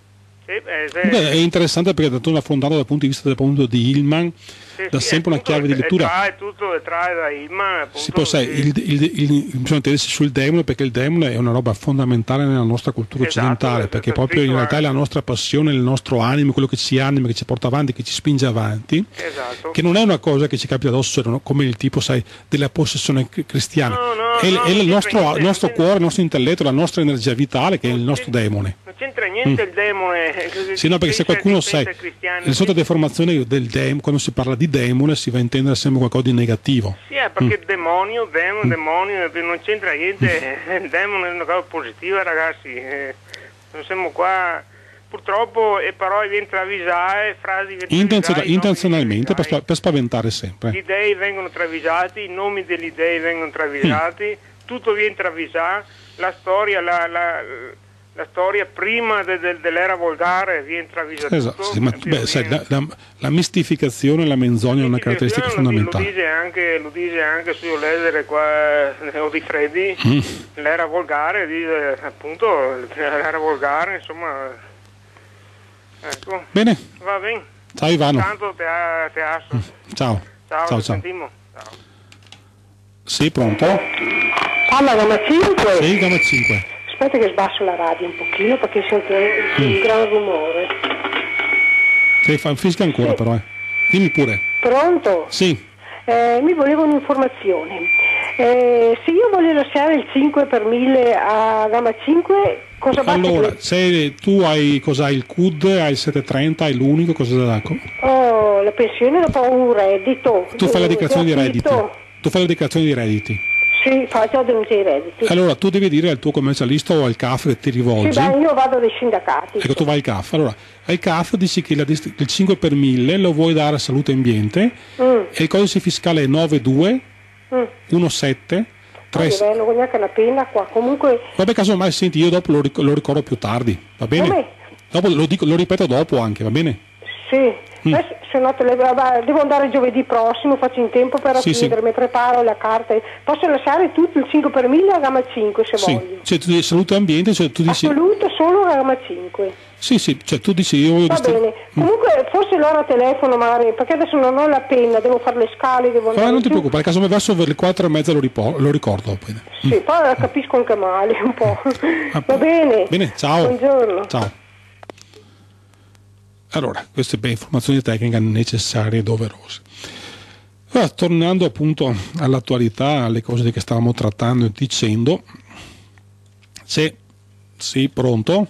Sì, eh, se- Comunque è interessante perché tu l'ha affrontato dal punto di vista del punto di Hillman Sì, dà sì, sempre una chiave di lettura. Trae tutto, e trae da appunto, Si può, sai, sì. il, il- il- bisogna tenersi sul demone perché il demone è una roba fondamentale nella nostra cultura Esatto, occidentale, è perché per proprio in realtà è la nostra passione, il nostro animo, quello che ci anima, che ci porta avanti, che ci spinge avanti, Esatto. che non è una cosa che ci capita addosso, no, come il tipo, sai, della possessione cri- cristiana. No, no, è no, è il nostro, nostro cuore, il nostro intelletto, la nostra energia vitale che è il nostro demone. Non c'entra niente il demone. Sì, no, perché se qualcuno sai, cristiano, il sotto deformazione del demone, quando si parla di demone si va a intendere sempre qualcosa di negativo. Sì, è perché Mm. demonio, demone, demonio, non c'entra niente. Il demone è una cosa positiva, ragazzi. eh, Non siamo qua. Purtroppo e parole viene travisate, frasi viene Intenziona- intenzionalmente per, per spaventare Gli sempre. dei vengono travisati, i nomi degli dei vengono travisati, tutto viene travisato, la storia, la, la- la storia prima de- de- dell'era volgare viene travisata. Esatto, sì, ma beh, sai, la, la- la mistificazione e la menzogna è una caratteristica fondamentale. Lo dice anche, lo dice anche su Lesere qua, eh, o di Freddi, Mm. l'era volgare, dice appunto l'era volgare, insomma, ecco, Bene, va bene, ciao Ivano, tanto te, te asso. ciao. Ciao, Ciao, ci ciao. sentimo. Ciao. Sì, pronto? Alla Roma 5. Sì, gamma 5. Aspetta che sbasso la radio un pochino perché sento un gran rumore. Sì, fa, fischia ancora però, eh. Dimmi pure. Pronto? Sì, Eh, mi volevo un'informazione. Eh, se io voglio lasciare il 5 per 1000 a gamma 5, cosa faccio? allora, se tu hai cos'hai il CUD, hai il 730, hai l'unico, cosa da Ho la pensione dopo un reddito. Tu fai la dichiarazione di redditi. affitto. Tu fai la dichiarazione di redditi. Sì, faccio la denuncia dei redditi. Allora, tu devi dire al tuo commercialista o al CAF che ti Sì, rivolgi. beh, io vado dai sindacati. Ecco, tu vai al CAF. Allora, al CAF dici che la dist- il 5 per 1000 lo vuoi dare a salute e ambiente Mm, e il codice fiscale è 92 mm. 17 3. Va bene, non neanche una penna qua. Comunque, Vabbè, casomai senti, io dopo lo, ric- lo ricordo più tardi, va bene? Dopo lo, dico- lo ripeto dopo anche, va bene? sì. Mm. Tele- vabbè, devo andare giovedì prossimo, faccio in tempo per Sì, sì. preparo la carta. Posso lasciare tutto il 5 per 1000 a gamma 5 se Sì, voglio. cioè tu dici salute ambiente, cioè tu dici... Assoluto solo a gamma 5. Sì, sì, cioè tu dici io voglio... Va dist- bene. Comunque forse l'ora telefono magari, perché adesso non ho la penna, devo fare le scale, devo andare Vabbè, non ti preoccupare, caso mi verso le 4 e mezza lo, ripo- lo ricordo. Poi. Sì, poi la capisco anche male un po'. Ah, Va bene. Bene, ciao. Buongiorno. Ciao. Allora, queste beh, informazioni tecniche necessarie e doverose. Ora, tornando appunto all'attualità, alle cose che stavamo trattando e dicendo, se sì, pronto?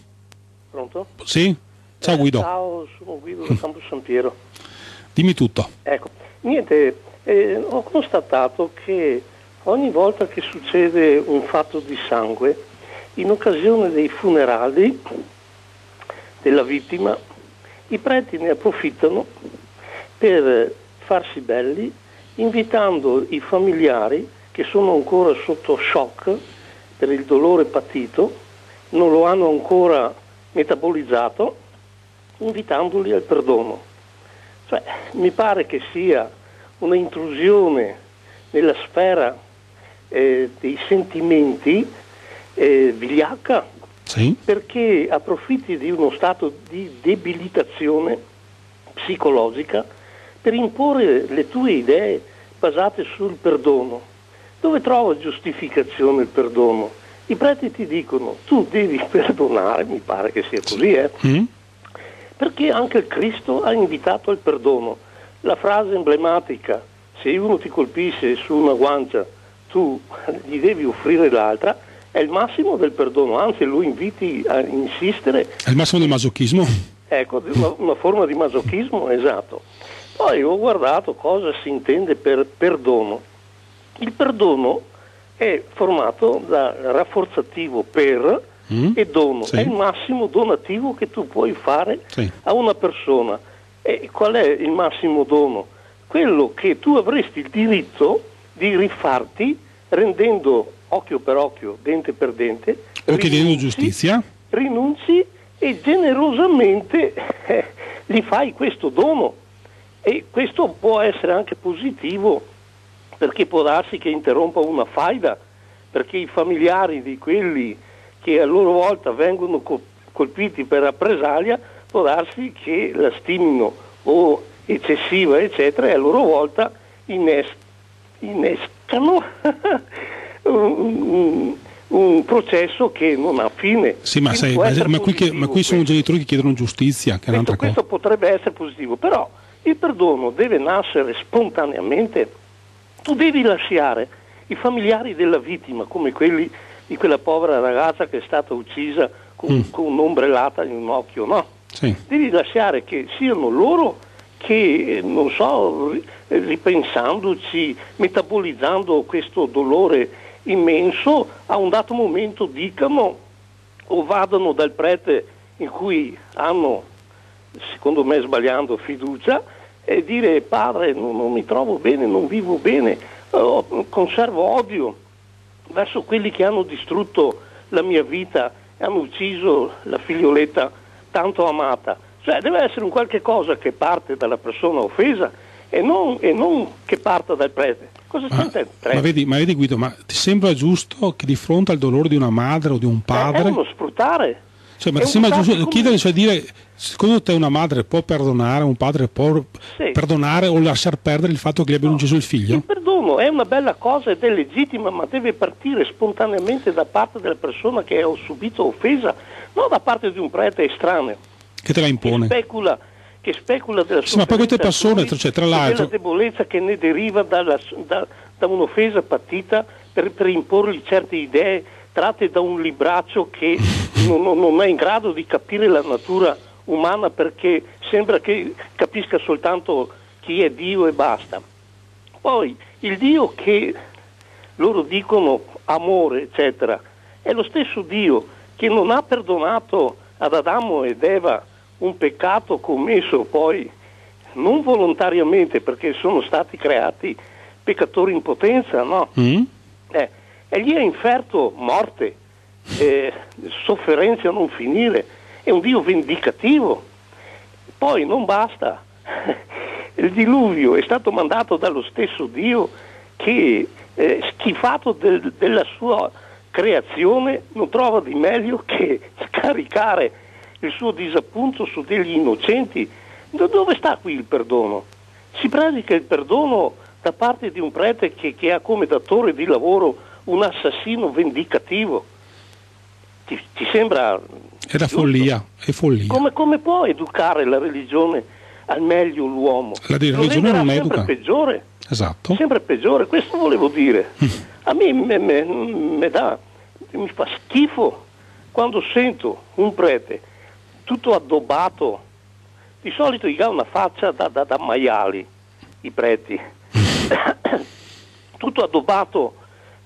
Pronto? Sì? Ciao Eh, Guido, Ciao, sono Guido da Campo San Piero. dimmi tutto. Ecco, niente, eh, ho constatato che ogni volta che succede un fatto di sangue, in occasione dei funerali della vittima, i preti ne approfittano per farsi belli, invitando i familiari che sono ancora sotto shock per il dolore patito, non lo hanno ancora metabolizzato, invitandoli al perdono. Cioè, mi pare che sia una intrusione nella sfera eh, dei sentimenti eh, vigliacca Sì? perché approfitti di uno stato di debilitazione psicologica per imporre le tue idee basate sul perdono. Dove trova giustificazione il perdono? I preti ti dicono tu devi perdonare, mi pare che sia così, eh? Mm? perché anche il Cristo ha invitato al perdono. La frase emblematica, se uno ti colpisce su una guancia, tu gli devi offrire l'altra, è il massimo del perdono, anzi lo inviti a insistere, È il massimo del masochismo? ecco, una, una forma di masochismo, esatto. Poi ho guardato cosa si intende per perdono. Il perdono è formato da rafforzativo per Mm? e dono, Sì. è il massimo donativo che tu puoi fare Sì. a una persona. E qual è il massimo dono? Quello che tu avresti il diritto di rifarti rendendo occhio per occhio, dente per dente, O chiedendo giustizia? Rinunzi e generosamente eh, gli fai questo dono. E questo può essere anche positivo perché può darsi che interrompa una faida, perché i familiari di quelli che a loro volta vengono co- colpiti per rappresaglia può darsi che la stimino o eccessiva, eccetera, e a loro volta innes- innescano un, processo che non ha fine. Sì, ma, sai, ma, ma, qui che, ma, qui sono genitori che chiedono giustizia, che è un'altra questo, cosa. potrebbe essere positivo, però il perdono deve nascere spontaneamente. Tu devi lasciare i familiari della vittima, come quelli di quella povera ragazza che è stata uccisa con, Mm. con un'ombrellata in un occhio, no? Sì. Devi lasciare che siano loro che, non so, ri- ripensandoci, metabolizzando questo dolore immenso, a un dato momento dicano o vadano dal prete in cui hanno, secondo me sbagliando, fiducia e dire padre non, non mi trovo bene, non vivo bene, oh, conservo odio verso quelli che hanno distrutto la mia vita e hanno ucciso la figlioletta tanto amata. Cioè deve essere un qualche cosa che parte dalla persona offesa e non, e non che parta dal prete. Cosa Ma, ma vedi, ma vedi Guido, ma ti sembra giusto che di fronte al dolore di una madre o di un Eh, È padre, uno sfruttare. cioè, ma ti sembra giusto come- chiedere, cioè dire, secondo te una madre può perdonare, un padre può Sì. perdonare o lasciar perdere il fatto che gli abbia ucciso il figlio? Il perdono è una bella cosa ed è legittima, ma deve partire spontaneamente da parte della persona che ha subito offesa, non da parte di un prete estraneo Che te la che impone? specula, che specula della Sì, ma poi queste persone, cioè, tra l'altro- della debolezza che ne deriva dalla- da, da un'offesa patita per, per imporgli certe idee tratte da un libraccio che non- non è in grado di capire la natura umana perché sembra che capisca soltanto chi è Dio e basta. Poi il Dio che loro dicono amore, eccetera, è lo stesso Dio che non ha perdonato ad Adamo ed Eva un peccato commesso poi non volontariamente perché sono stati creati peccatori in potenza, no? Mm? Eh, e gli ha inferto morte, eh, sofferenze a non finire, è un Dio vendicativo. Poi non basta, il diluvio è stato mandato dallo stesso Dio che, eh, schifato del- della sua creazione, non trova di meglio che scaricare il suo disappunto su degli innocenti. Da dove sta qui il perdono? Si predica il perdono da parte di un prete che, che ha come datore di lavoro un assassino vendicativo. Ti, ti sembra... È la follia, è follia. Come, come può educare la religione al meglio l'uomo? La religione non sempre educa. peggiore, Esatto. sempre peggiore, questo volevo dire. A me me- me- me dà- mi fa schifo quando sento un prete tutto addobbato, di solito gli ha una faccia da, da- da maiali, i preti, tutto addobbato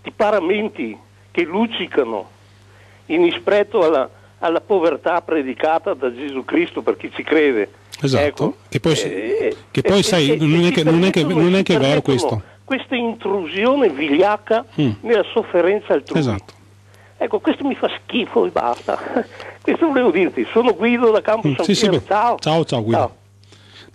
di paramenti che luccicano in rispetto alla, alla povertà predicata da Gesù Cristo per chi ci crede. Esatto. Ecco. Che poi- Eh, che poi, eh, sai, eh, non è ci che- non è che- permettono- non è che è vero questo. Questa intrusione vigliacca Mm. nella sofferenza altrui. Esatto. Ecco, questo mi fa schifo e basta. questo volevo dirti. Sono Guido da Campo Mm, San sì, sì, ciao. ciao, ciao, Guido.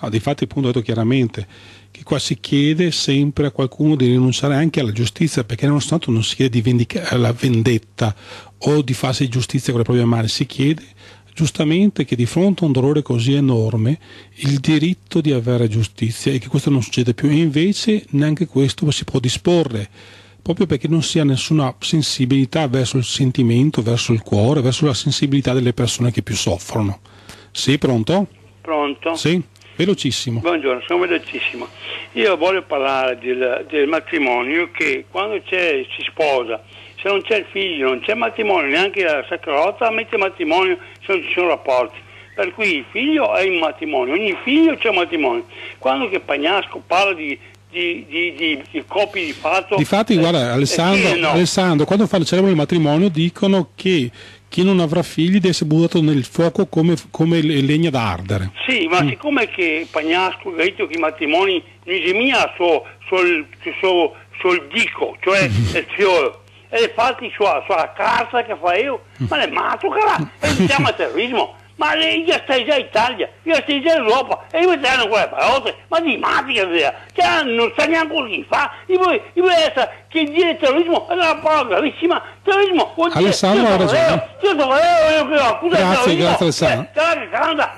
No, difatti appunto ho detto chiaramente che qua si chiede sempre a qualcuno di rinunciare anche alla giustizia perché nonostante non si chiede di vendicare la vendetta o di farsi giustizia con le proprie mani, si chiede giustamente che di fronte a un dolore così enorme il diritto di avere giustizia e che questo non succede più e invece neanche questo si può disporre proprio perché non si ha nessuna sensibilità verso il sentimento, verso il cuore, verso la sensibilità delle persone che più soffrono. Sì, pronto? Pronto? Sì, velocissimo. Buongiorno, sono velocissimo. Io voglio parlare del, del matrimonio che quando c'è, si sposa, se non c'è il figlio, non c'è matrimonio, neanche la sacralota mette matrimonio se non ci sono rapporti. Per cui il figlio è in matrimonio, ogni figlio c'è un matrimonio. Quando che Pagnasco parla di, di, di, di, di coppie di fatto... Difatti, eh, guarda, eh, Alessandro, sì e no. Alessandro, quando fa il matrimonio dicono che chi non avrà figli deve essere buttato nel fuoco come, come le- legna da ardere. Sì, ma siccome che Pagnasco ha detto che i matrimoni non si mia sul, sul, sul, sul dico, cioè il fiore, e fatti sulla, sulla carta che fa io, ma è matto cara, e si chiama terrorismo. Ma lei già stai già in Italia, già stai già in Europa e io stanno quelle parole, ma di matti che sia, cioè, non sa neanche cosa fa, io io vuoi essere che dire terrorismo? È una parola gravissima, terrorismo vuol dire Alessandro ha ragione. Grazie, grazie Alessandro.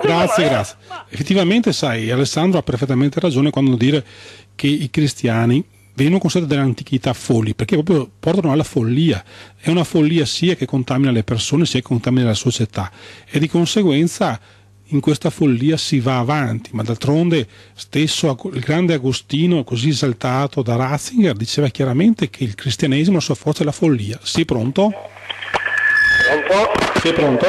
Grazie, grazie. Effettivamente sai, Alessandro ha perfettamente ragione quando dire che i cristiani vengono considerati dall'antichità folli, perché proprio portano alla follia. È una follia sia che contamina le persone, sia che contamina la società. E di conseguenza in questa follia si va avanti, ma d'altronde stesso il grande Agostino, così esaltato da Ratzinger, diceva chiaramente che il cristianesimo la sua forza è la follia. Sei pronto? Pronto? Sei pronto?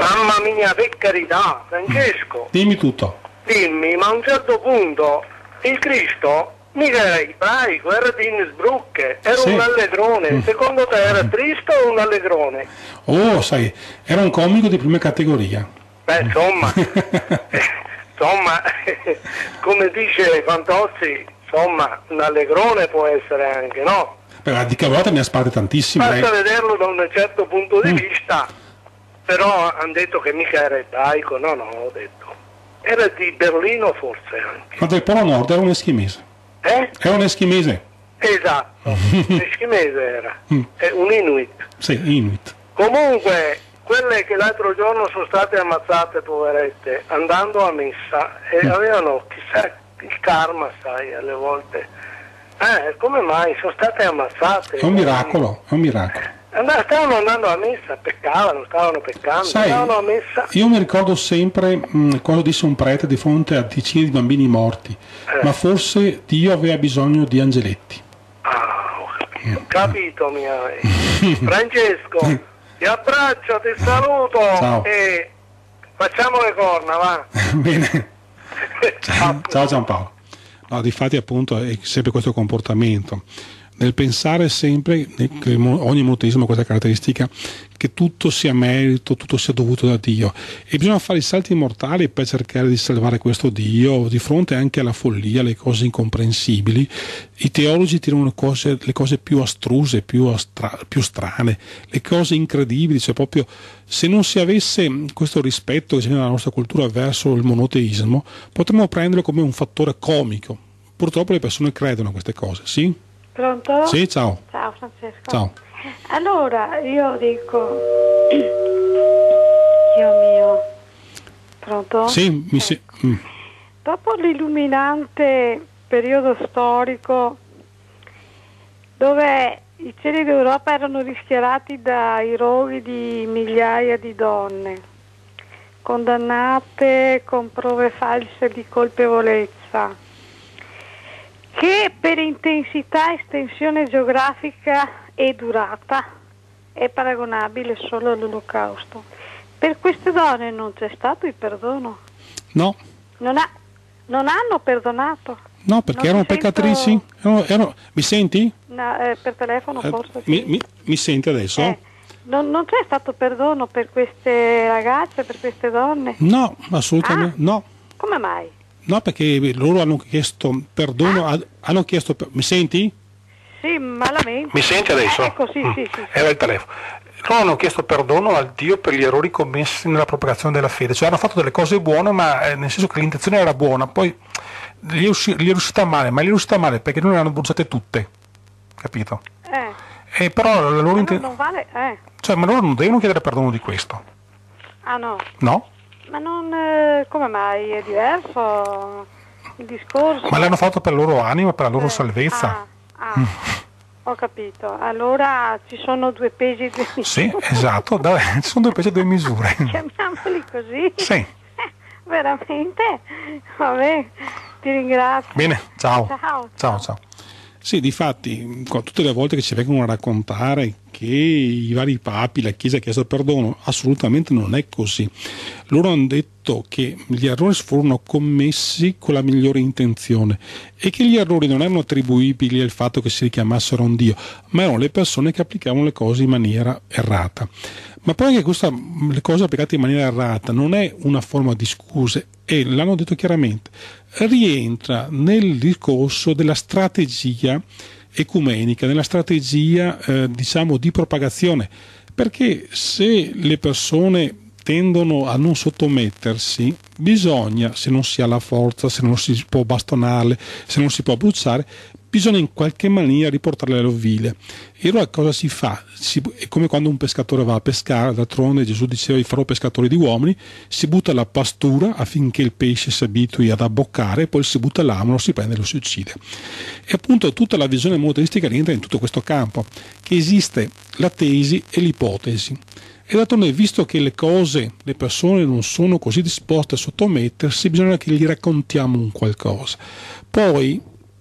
Mamma mia, che carità, Francesco. Dimmi tutto. Dimmi, ma a un certo punto il Cristo mica era ebraico, era di Innsbruck, era Sì. un allegrone. Mm. Secondo te era triste o un allegrone? Oh, sai, era un comico di prima categoria. Beh, insomma, insomma, come dice Fantozzi, insomma, un allegrone può essere anche, no? Beh, di cavolata ne ha sparate tantissime. Basta lei. vederlo da un certo punto di Mm. vista, però hanno detto che mica era ebraico, no, no, ho detto. Era di Berlino forse anche. Ma del Polo Nord era un eschimese. Eh? Era un eschimese. Esatto, eschimese era, Mm. è un Inuit. Sì, Inuit. Comunque, quelle che l'altro giorno sono state ammazzate, poverette, andando a messa e Mm. avevano chissà il karma, sai, alle volte. Eh, come mai? Sono state ammazzate. È un miracolo, è un miracolo. And- stavano andando a messa, peccavano, stavano peccando, Sai, stavano a messa. io mi ricordo sempre mh, cosa disse un prete di fronte a decine di bambini morti, Eh. ma forse Dio aveva bisogno di angeletti. Ah, ho capito, ho capito mia. Francesco, ti abbraccio, ti saluto Ciao. e facciamo le corna, va. Bene, ciao Giampaolo. No, difatti appunto è sempre questo comportamento nel pensare sempre che ogni monoteismo ha questa caratteristica che tutto sia merito, tutto sia dovuto da Dio e bisogna fare i salti mortali per cercare di salvare questo Dio di fronte anche alla follia, alle cose incomprensibili. I teologi tirano le cose, le cose più astruse, più, astra- più strane, le cose incredibili, cioè proprio se non si avesse questo rispetto che c'è nella nostra cultura verso il monoteismo, potremmo prenderlo come un fattore comico. Purtroppo le persone credono a queste cose, sì? Pronto? Sì, ciao. Ciao Francesco. Ciao. Allora, io dico... Dio mio. Pronto? Sì, mi si- mm. Dopo l'illuminante periodo storico dove i cieli d'Europa erano rischiarati dai roghi di migliaia di donne, condannate con prove false di colpevolezza, che per intensità, estensione geografica e durata è paragonabile solo all'olocausto. Per queste donne non c'è stato il perdono, No, non, ha- non hanno perdonato. no, perché Non erano mi sento- peccatrici. Erano- erano- mi senti? No, eh, per telefono Eh, forse sì. mi, mi- mi senti adesso? Eh, non, non c'è stato perdono per queste ragazze, per queste donne? No, assolutamente Ah. no. Come mai? No, perché loro hanno chiesto perdono, Ah. a- hanno chiesto, per- mi senti? Sì, malamente. Mi senti adesso? Eh, ecco, sì, Mm. sì, sì. Era il telefono. Loro hanno chiesto perdono al Dio per gli errori commessi nella propagazione della fede, cioè hanno fatto delle cose buone, ma eh, nel senso che l'intenzione era buona, poi gli è, usci- gli è riuscita male, ma gli è riuscita male perché non le hanno bruciate tutte, capito? Eh, E però la loro ma non, inten- non vale... Eh. cioè, ma loro non devono chiedere perdono di questo, Ah no, no? Ma non... eh, come mai? È diverso il discorso? Ma l'hanno fatto per la loro anima, per la loro Eh, salvezza. Ah, ah, ho capito. Allora ci sono due pesi e due misure. Sì, esatto, ci sono due pesi e due misure. Chiamiamoli così. Sì, veramente? Vabbè, ti ringrazio. bene, ciao. Ciao. Ciao, ciao. Sì, difatti, tutte le volte che ci vengono a raccontare che i vari papi, la Chiesa ha chiesto perdono, assolutamente non è così. Loro hanno detto che gli errori furono commessi con la migliore intenzione e che gli errori non erano attribuibili al fatto che si richiamassero a un Dio, ma erano le persone che applicavano le cose in maniera errata. Ma poi anche questa, le cose applicate in maniera errata non è una forma di scuse, e l'hanno detto chiaramente, rientra nel discorso della strategia ecumenica, nella strategia eh, diciamo di propagazione, perché se le persone tendono a non sottomettersi, bisogna, se non si ha la forza, se non si può bastonarle, se non si può bruciare, bisogna in qualche maniera riportarle all'ovile. E allora cosa si fa? Si, è come quando un pescatore va a pescare, d'altronde Gesù diceva vi farò pescatori di uomini, si butta la pastura affinché il pesce si abitui ad abboccare, poi si butta l'amo, lo si prende e lo si uccide. E appunto tutta la visione monoteistica rientra in tutto questo campo, che esiste la tesi e l'ipotesi. E d'altronde, visto che le cose, le persone non sono così disposte a sottomettersi, bisogna che gli raccontiamo un qualcosa. Poi,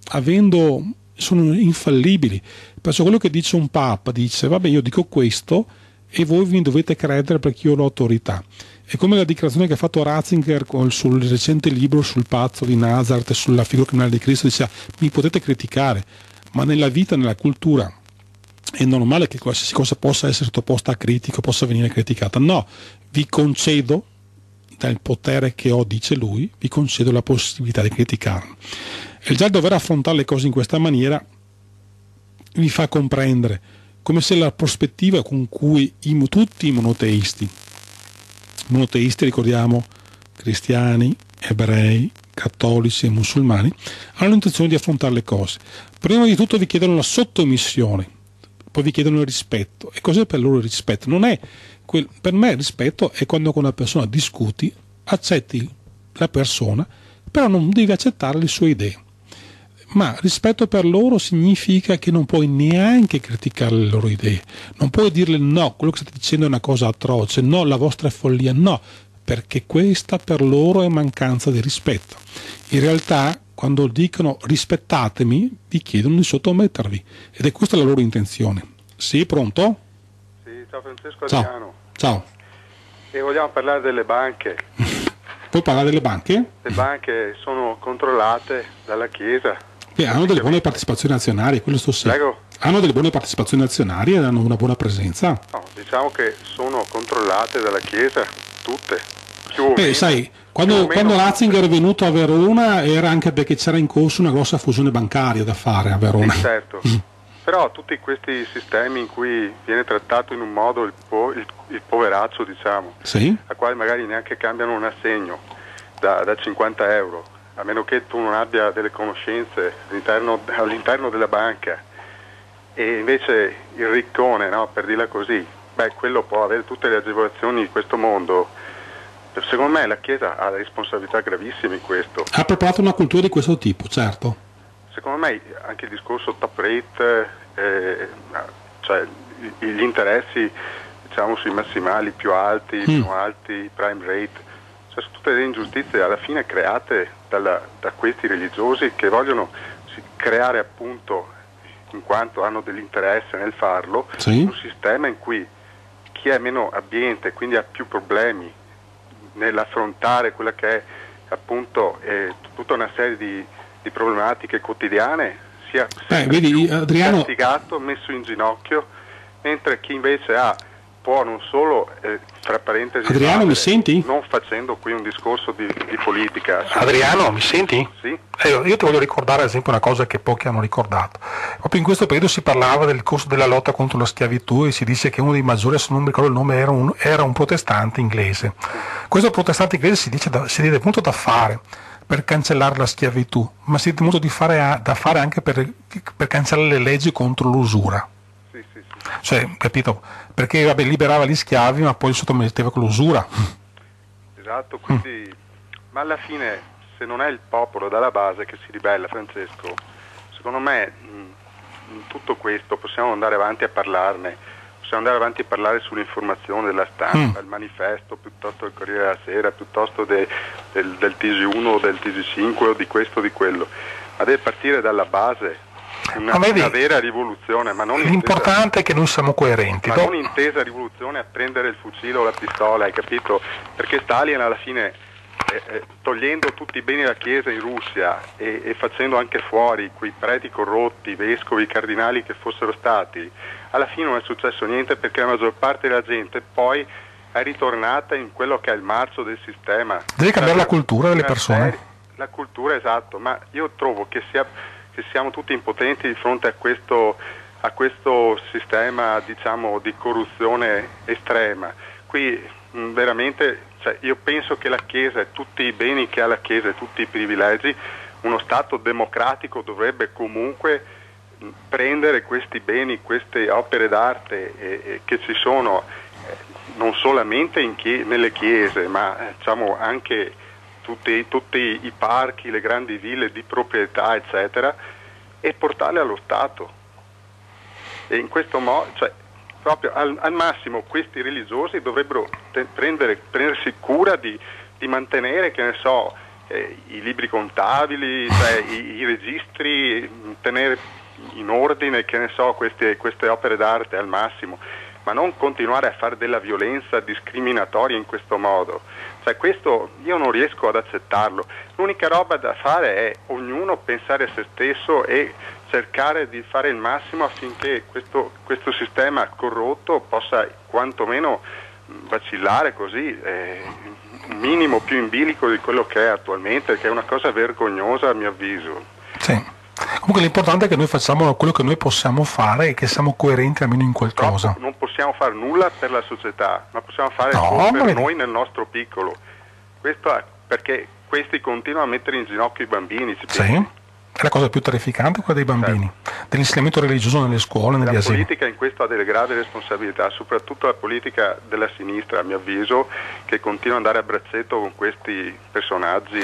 avendo, sono infallibili. Perciò quello che dice un Papa dice, vabbè io dico questo e voi mi dovete credere perché io ho l'autorità. È come la dichiarazione che ha fatto Ratzinger sul recente libro sul pazzo di Nazareth e sulla figura criminale di Cristo, diceva mi potete criticare, ma nella vita, nella cultura è normale che qualsiasi cosa possa essere sottoposta a critico, possa venire criticata. No, vi concedo dal potere che ho, dice lui, vi concedo la possibilità di criticarlo. E già dover affrontare le cose in questa maniera vi fa comprendere come se la prospettiva con cui i, tutti i monoteisti, monoteisti ricordiamo cristiani, ebrei, cattolici e musulmani, hanno l'intenzione di affrontare le cose. Prima di tutto vi chiedono la sottomissione, poi vi chiedono il rispetto. E cos'è per loro il rispetto? Quel, per me il rispetto è quando con una persona discuti, accetti la persona, però non devi accettare le sue idee ma rispetto per loro significa che non puoi neanche criticare le loro idee, non puoi dirle no, quello che state dicendo è una cosa atroce, no, la vostra è follia, no, perché questa per loro è mancanza di rispetto. In realtà, quando dicono rispettatemi, vi chiedono di sottomettervi ed è questa la loro intenzione. Sì, pronto? Sì, ciao Francesco Ciao. Adriano. Ciao. E vogliamo parlare delle banche. Puoi parlare delle banche? Le banche sono controllate dalla Chiesa. Che hanno delle buone partecipazioni azionarie, quello sto sì. Prego? Hanno delle buone partecipazioni azionarie e hanno una buona presenza. No, diciamo che sono controllate dalla Chiesa, tutte. Più Beh, sai, quando, quando Ratzinger è venuto a Verona era anche perché c'era in corso una grossa fusione bancaria da fare a Verona. Sì, certo. Però tutti questi sistemi in cui viene trattato in un modo il, po- il- il poveraccio, diciamo, Sì? a quale magari neanche cambiano un assegno da, da 50 euro, a meno che tu non abbia delle conoscenze all'interno, all'interno della banca e invece il riccone, no, per dirla così, beh, quello può avere tutte le agevolazioni di questo mondo. Secondo me la Chiesa ha responsabilità gravissime in questo. Ha preparato una cultura di questo tipo, certo. Secondo me anche il discorso top rate, eh, cioè gli interessi diciamo, sui massimali più alti, più alti, prime rate, cioè, sono tutte delle ingiustizie alla fine create dalla- da questi religiosi che vogliono creare appunto, in quanto hanno dell'interesse nel farlo, Sì. un sistema in cui chi è meno abbiente, quindi ha più problemi nell'affrontare quella che è appunto eh, tutta una serie di, di problematiche quotidiane sia Beh, vedi, Adriano- castigato, messo in ginocchio, mentre chi invece ha può non solo, eh, tra parentesi, Adriano, evadere, mi senti? non facendo qui un discorso di, di politica. Adriano, mi senti? Sì? Eh, io ti voglio ricordare ad esempio una cosa che pochi hanno ricordato. Proprio in questo periodo si parlava del corso della lotta contro la schiavitù e si disse che uno dei maggiori, se non mi ricordo il nome, era un, era un protestante inglese. Questo protestante inglese si, dice da, si diede molto da fare per cancellare la schiavitù, ma si diede molto di fare a- da fare anche per, per cancellare le leggi contro l'usura. Sì, sì, sì. Cioè, capito? Perché vabbè, liberava gli schiavi ma poi li sottometteva con l'usura. Esatto, quindi, ma alla fine se non è il popolo dalla base che si ribella, Francesco, secondo me in tutto questo possiamo andare avanti a parlarne, possiamo andare avanti a parlare sull'informazione della stampa, il manifesto piuttosto del Corriere della Sera, piuttosto de- del, del TG1 o del TG5 o di questo o di quello, ma deve partire dalla base, una, vedi, una vera rivoluzione, ma non intesa- L'importante è che noi siamo coerenti. ma no? non intesa rivoluzione a prendere il fucile o la pistola, hai capito? Perché Stalin alla fine, eh, eh, togliendo tutti i beni della Chiesa in Russia e, e facendo anche fuori quei preti corrotti, vescovi, cardinali che fossero stati, alla fine non è successo niente perché la maggior parte della gente poi è ritornata in quello che è il marcio del sistema. Deve cambiare Una- la cultura delle persone. serie- La cultura, esatto, ma io trovo che, sia, che siamo tutti impotenti di fronte a questo, a questo sistema diciamo, di corruzione estrema. Qui mh, veramente, cioè, io penso che la Chiesa e tutti i beni che ha la Chiesa e tutti i privilegi, uno Stato democratico dovrebbe comunque mh, prendere questi beni, queste opere d'arte eh, che ci sono eh, non solamente chie- nelle chiese, ma eh, diciamo, anche tutti, tutti i parchi, le grandi ville di proprietà, eccetera, e portarle allo Stato. E in questo modo, cioè, proprio al, al, massimo questi religiosi dovrebbero te- prendere, prendersi cura di, di, mantenere, che ne so, eh, i libri contabili, cioè, i, i, registri, tenere in ordine, che ne so, queste, queste opere d'arte al massimo ma non continuare a fare della violenza discriminatoria in questo modo. Cioè questo io non riesco ad accettarlo. L'unica roba da fare è ognuno pensare a se stesso e cercare di fare il massimo affinché questo, questo sistema corrotto possa quantomeno vacillare così, eh, un minimo più in bilico di quello che è attualmente, che è una cosa vergognosa a mio avviso. Sì. Comunque l'importante è che noi facciamo quello che noi possiamo fare e che siamo coerenti almeno in qualcosa. Troppo non possiamo fare nulla per la società, ma possiamo fare no, solo per noi nel nostro piccolo. Questo è perché questi continuano a mettere in ginocchio i bambini. Sì è la cosa più terrificante quella dei bambini, certo. dell'insegnamento religioso nelle scuole, negli la asili. La politica in questo ha delle gravi responsabilità, soprattutto la politica della sinistra, a mio avviso, che continua ad andare a braccetto con questi personaggi.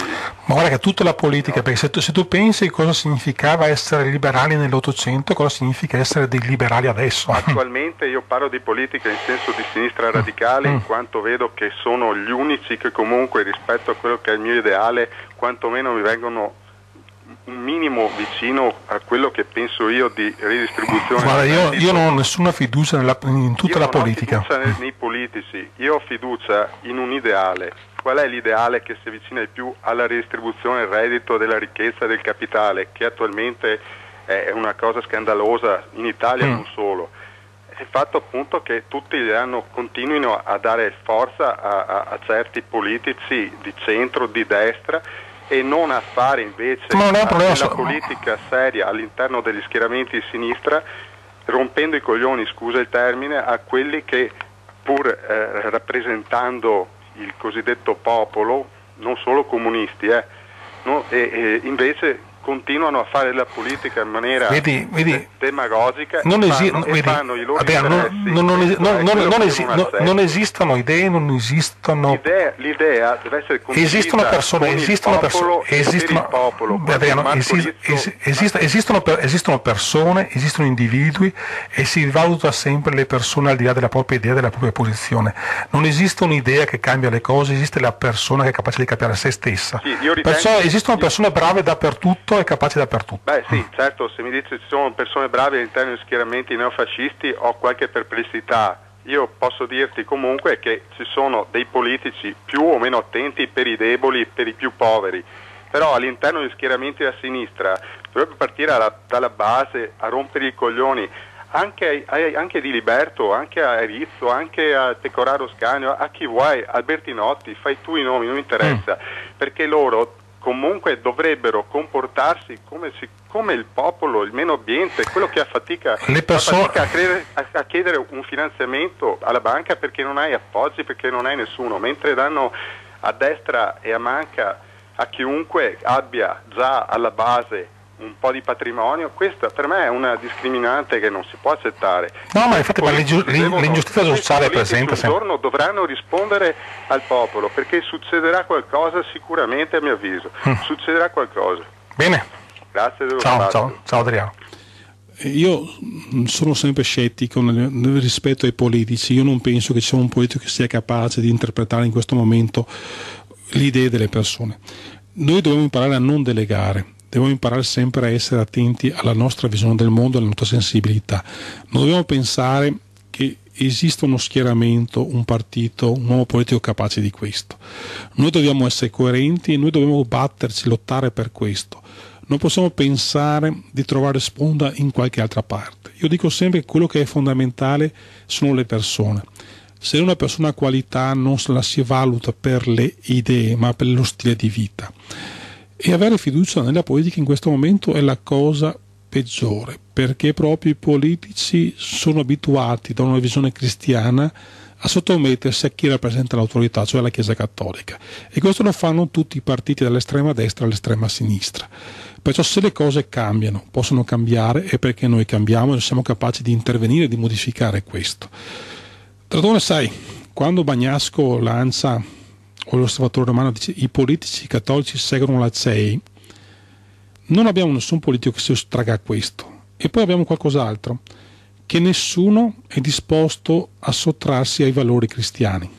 Ma guarda che tutta la politica, no. perché se tu, se tu, pensi cosa significava essere liberali nell'Ottocento, cosa significa essere dei liberali adesso? Attualmente io parlo di politica in senso di sinistra radicale, mm. in quanto vedo che sono gli unici che comunque rispetto a quello che è il mio ideale, quantomeno mi vengono un minimo vicino a quello che penso io di ridistribuzione. Guarda, io, io, non ho nessuna fiducia nella, in tutta io la politica. Io non ho fiducia nei, nei politici, io ho fiducia in un ideale. Qual è l'ideale che si avvicina di più alla ridistribuzione del reddito, della ricchezza del capitale, che attualmente è una cosa scandalosa in Italia mm. non solo? il fatto appunto che tutti hanno, continuino a dare forza a, a, a certi politici di centro, di destra e non a fare invece la politica seria all'interno degli schieramenti di sinistra, rompendo i coglioni, scusa il termine, a quelli che pur eh, rappresentando il cosiddetto popolo, non solo comunisti, eh, no, e, e invece continuano a fare la politica in maniera vedi, vedi, demagogica non, esi- fanno, vedi, fanno i loro vabbè, non, non, non, esi- non, esistono idee, non esistono l'idea, l'idea deve essere esistono persone, esistono, perso- esistono, popolo, esi- es- esist- esistono, per- esistono persone, esistono individui e si valuta sempre le persone al di là della propria idea, della propria posizione. Non esiste un'idea che cambia le cose, esiste la persona che è capace di capire se stessa. Sì, Perciò esistono persone brave dappertutto e capaci dappertutto. Beh sì, certo, se mi dice ci sono persone brave all'interno di schieramenti neofascisti ho qualche perplessità. Io posso dirti comunque che ci sono dei politici più o meno attenti per i deboli, per i più poveri, però all'interno di schieramenti a sinistra dovrebbe partire alla, dalla base a rompere i coglioni anche, anche, di Liberto, anche a Rizzo, anche a Tecoraro Scanio, a chi vuoi, Albertinotti, fai tu i nomi, non mi interessa, mm. perché loro comunque dovrebbero comportarsi come, si, come, il popolo, il meno ambiente, quello che ha fatica, persone... fatica a, credere, a, a, chiedere un finanziamento alla banca perché non hai appoggi, perché non hai nessuno, mentre danno a destra e a manca a chiunque abbia già alla base un po' di patrimonio, questa per me è una discriminante che non si può accettare. No, ma infatti ma l'ingiustizia sociale è presente. Un giorno dovranno rispondere al popolo perché succederà qualcosa sicuramente a mio avviso, mm. succederà qualcosa. Bene. Grazie ciao, ciao, ciao Adriano. Io sono sempre scettico nel, nel, rispetto ai politici, io non penso che ci sia un politico che sia capace di interpretare in questo momento le idee delle persone. Noi dobbiamo imparare a non delegare, dobbiamo imparare sempre a essere attenti alla nostra visione del mondo e alla nostra sensibilità. Non dobbiamo pensare che esista uno schieramento, un partito, un uomo politico capace di questo. Noi dobbiamo essere coerenti e noi dobbiamo batterci, lottare per questo. Non possiamo pensare di trovare sponda in qualche altra parte. Io dico sempre che quello che è fondamentale sono le persone. Se una persona ha qualità non la si valuta per le idee, ma per lo stile di vita. E avere fiducia nella politica in questo momento è la cosa peggiore, perché proprio i politici sono abituati da una visione cristiana a sottomettersi a chi rappresenta l'autorità, cioè la Chiesa Cattolica. E questo lo fanno tutti i partiti dall'estrema destra all'estrema sinistra. Perciò se le cose cambiano, possono cambiare, è perché noi cambiamo e siamo capaci di intervenire e di modificare questo. Tradone, sai, quando Bagnasco lancia, l'osservatore romano dice i politici cattolici seguono la CEI, non abbiamo nessun politico che si ostraga a questo. E poi abbiamo qualcos'altro, che nessuno è disposto a sottrarsi ai valori cristiani.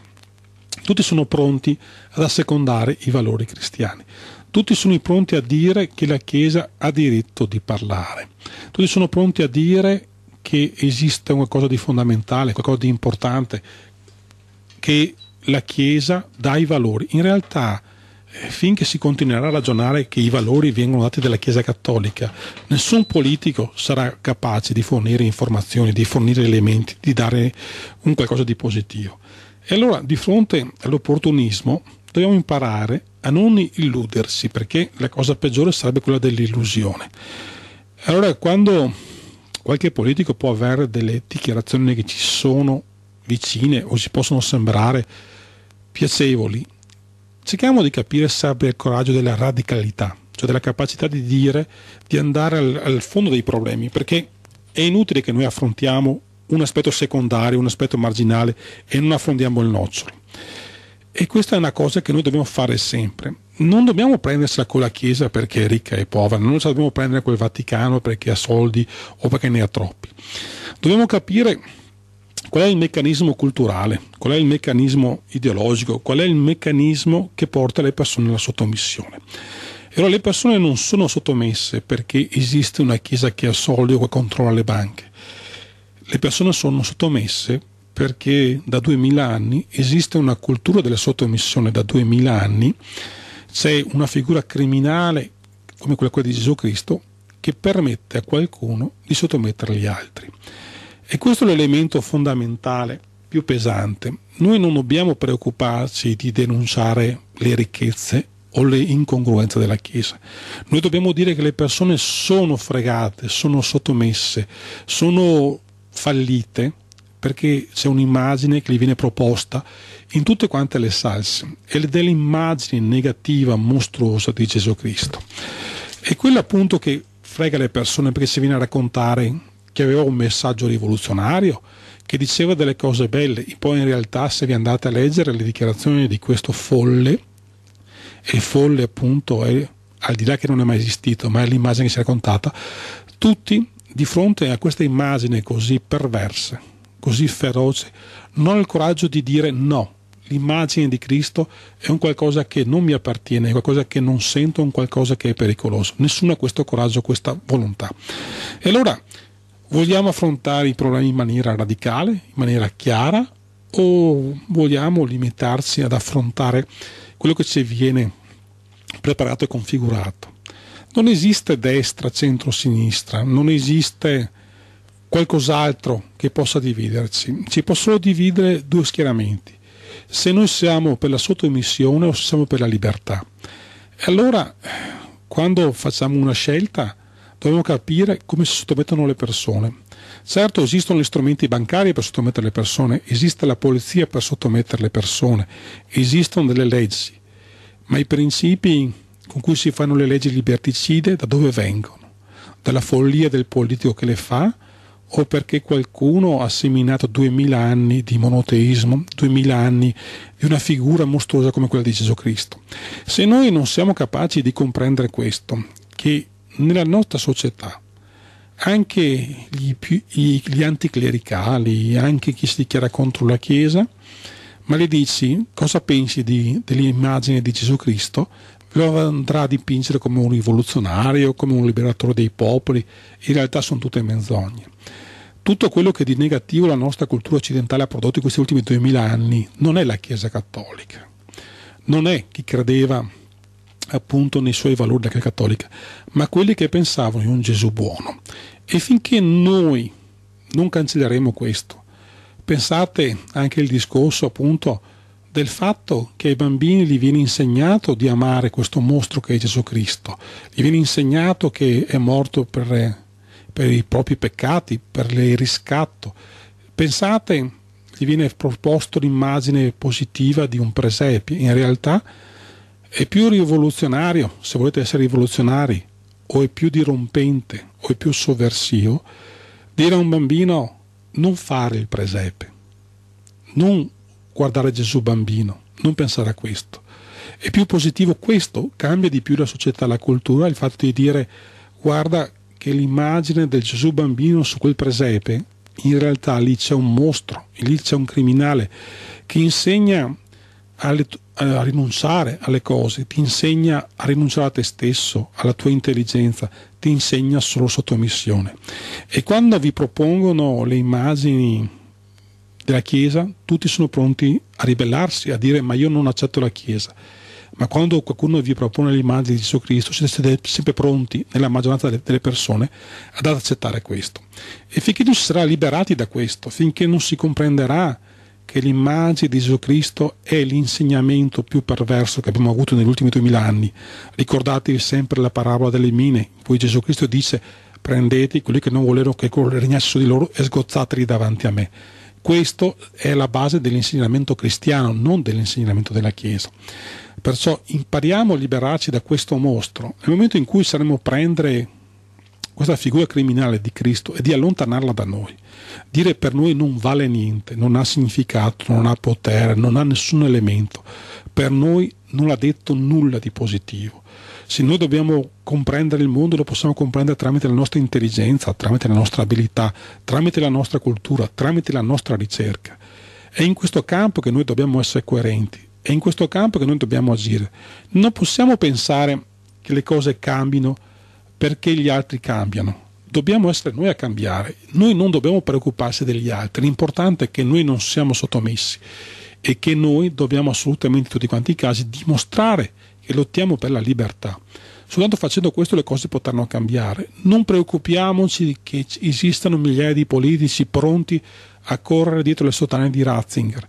Tutti sono pronti ad assecondare i valori cristiani. Tutti sono pronti a dire che la Chiesa ha diritto di parlare. Tutti sono pronti a dire che esiste qualcosa di fondamentale, qualcosa di importante, che la Chiesa dà i valori. In realtà, eh, finché si continuerà a ragionare che i valori vengono dati dalla Chiesa Cattolica, nessun politico sarà capace di fornire informazioni, di fornire elementi, di dare un qualcosa di positivo. E allora, di fronte all'opportunismo, dobbiamo imparare a non illudersi, perché la cosa peggiore sarebbe quella dell'illusione. Allora, quando qualche politico può avere delle dichiarazioni che ci sono vicine o ci possono sembrare piacevoli, cerchiamo di capire se abbia il coraggio della radicalità, cioè della capacità di dire, di andare al, al fondo dei problemi, perché è inutile che noi affrontiamo un aspetto secondario, un aspetto marginale e non affrontiamo il nocciolo. E questa è una cosa che noi dobbiamo fare sempre. Non dobbiamo prendersela con la Chiesa perché è ricca e povera, non ce la dobbiamo prendere con il Vaticano perché ha soldi o perché ne ha troppi. Dobbiamo capire qual è il meccanismo culturale, qual è il meccanismo ideologico, qual è il meccanismo che porta le persone alla sottomissione. E allora le persone non sono sottomesse perché esiste una Chiesa che ha soldi o che controlla le banche. Le persone sono sottomesse perché da 2000 anni esiste una cultura della sottomissione, da 2000 anni c'è una figura criminale come quella di Gesù Cristo che permette a qualcuno di sottomettere gli altri. E questo è l'elemento fondamentale più pesante. Noi non dobbiamo preoccuparci di denunciare le ricchezze o le incongruenze della Chiesa. Noi dobbiamo dire che le persone sono fregate, sono sottomesse, sono fallite perché c'è un'immagine che gli viene proposta in tutte quante le salse è l'immagine negativa, mostruosa di Gesù Cristo. È quella appunto che frega le persone perché si viene a raccontare che aveva un messaggio rivoluzionario, che diceva delle cose belle, poi in realtà se vi andate a leggere le dichiarazioni di questo folle, e folle appunto è al di là che non è mai esistito, ma è l'immagine che si è raccontata, tutti di fronte a questa immagine così perversa, così feroce, non hanno il coraggio di dire no. L'immagine di Cristo è un qualcosa che non mi appartiene, è qualcosa che non sento, un qualcosa che è pericoloso. Nessuno ha questo coraggio, questa volontà. E allora vogliamo affrontare i problemi in maniera radicale, in maniera chiara, o vogliamo limitarsi ad affrontare quello che ci viene preparato e configurato? Non esiste destra, centro, sinistra, non esiste qualcos'altro che possa dividerci. Ci possono dividere due schieramenti. Se noi siamo per la sottomissione o se siamo per la libertà. E allora, quando facciamo una scelta, dobbiamo capire come si sottomettono le persone. Certo esistono gli strumenti bancari per sottomettere le persone, esiste la polizia per sottomettere le persone, esistono delle leggi, ma i principi con cui si fanno le leggi liberticide da dove vengono? Dalla follia del politico che le fa o perché qualcuno ha seminato duemila anni di monoteismo, duemila anni di una figura mostruosa come quella di Gesù Cristo? Se noi non siamo capaci di comprendere questo, che nella nostra società anche gli, gli anticlericali, anche chi si dichiara contro la Chiesa, ma le dici cosa pensi di, dell'immagine di Gesù Cristo, lo andrà a dipingere come un rivoluzionario, come un liberatore dei popoli, in realtà sono tutte menzogne. Tutto quello che di negativo la nostra cultura occidentale ha prodotto in questi ultimi duemila anni non è la Chiesa cattolica, non è chi credeva appunto nei suoi valori della Chiesa cattolica, ma quelli che pensavano in un Gesù buono. E finché noi non cancelleremo questo, pensate anche al discorso appunto del fatto che ai bambini gli viene insegnato di amare questo mostro che è Gesù Cristo, gli viene insegnato che è morto per, per i propri peccati, per il riscatto. Pensate il ti viene proposto l'immagine positiva di un presepe, in realtà è più rivoluzionario, se volete essere rivoluzionari, o è più dirompente, o è più sovversivo, dire a un bambino non fare il presepe, non guardare Gesù bambino, non pensare a questo. È più positivo questo, cambia di più la società, la cultura, il fatto di dire guarda che l'immagine del Gesù bambino su quel presepe, in realtà lì c'è un mostro, lì c'è un criminale che insegna a, rinunciare alle cose, ti insegna a rinunciare a te stesso, alla tua intelligenza, ti insegna solo sottomissione. E quando vi propongono le immagini della Chiesa, tutti sono pronti a ribellarsi, a dire ma io non accetto la Chiesa ma quando qualcuno vi propone l'immagine di Gesù Cristo siete sempre pronti, nella maggioranza delle persone, ad accettare questo. E finché non si sarà liberati da questo, finché non si comprenderà che l'immagine di Gesù Cristo è l'insegnamento più perverso che abbiamo avuto negli ultimi duemila anni. Ricordatevi sempre la parabola delle mine, in cui Gesù Cristo dice prendete quelli che non volevano che regnasse su di loro e sgozzateli davanti a me. Questo è la base dell'insegnamento cristiano, non dell'insegnamento della Chiesa. Perciò impariamo a liberarci da questo mostro. Nel momento in cui saremo prendere questa figura criminale di Cristo e di allontanarla da noi, dire per noi non vale niente, non ha significato, non ha potere, non ha nessun elemento, per noi non ha detto nulla di positivo. Se noi dobbiamo comprendere il mondo, lo possiamo comprendere tramite la nostra intelligenza, tramite la nostra abilità, tramite la nostra cultura, tramite la nostra ricerca. È in questo campo che noi dobbiamo essere coerenti è in questo campo che noi dobbiamo agire. Non possiamo pensare che le cose cambino perché gli altri cambiano. Dobbiamo essere noi a cambiare. Noi non dobbiamo preoccuparsi degli altri. L'importante è che noi non siamo sottomessi e che noi dobbiamo assolutamente in tutti quanti i casi dimostrare che lottiamo per la libertà. Soltanto facendo questo le cose potranno cambiare. Non preoccupiamoci che esistano migliaia di politici pronti a correre dietro le sottane di Ratzinger,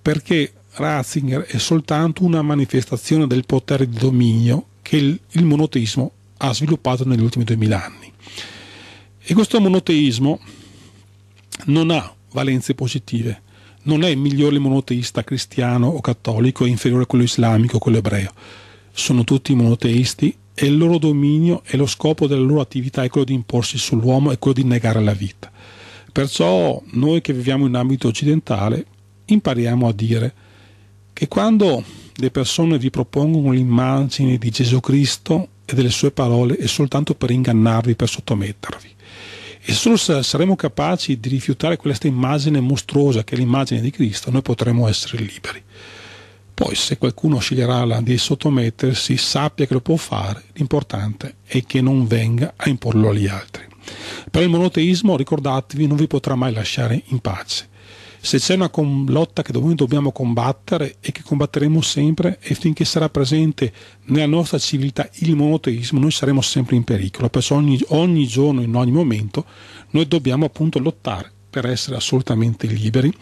perché Ratzinger è soltanto una manifestazione del potere di dominio che il, il monoteismo ha sviluppato negli ultimi duemila anni. E questo monoteismo non ha valenze positive, non è migliore il monoteista cristiano o cattolico e inferiore a quello islamico o quello ebreo. Sono tutti monoteisti e il loro dominio e lo scopo della loro attività è quello di imporsi sull'uomo e quello di negare la vita. Perciò noi che viviamo in ambito occidentale impariamo a dire che quando le persone vi propongono l'immagine di Gesù Cristo e delle sue parole è soltanto per ingannarvi, per sottomettervi. E solo se saremo capaci di rifiutare questa immagine mostruosa che è l'immagine di Cristo, noi potremo essere liberi. Poi se qualcuno sceglierà di sottomettersi, sappia che lo può fare, l'importante è che non venga a imporlo agli altri. Per il monoteismo, ricordatevi, non vi potrà mai lasciare in pace se c'è una lotta che noi dobbiamo combattere e che combatteremo sempre e finché sarà presente nella nostra civiltà il monoteismo noi saremo sempre in pericolo, perciò ogni, ogni giorno, in ogni momento noi dobbiamo appunto lottare per essere assolutamente liberi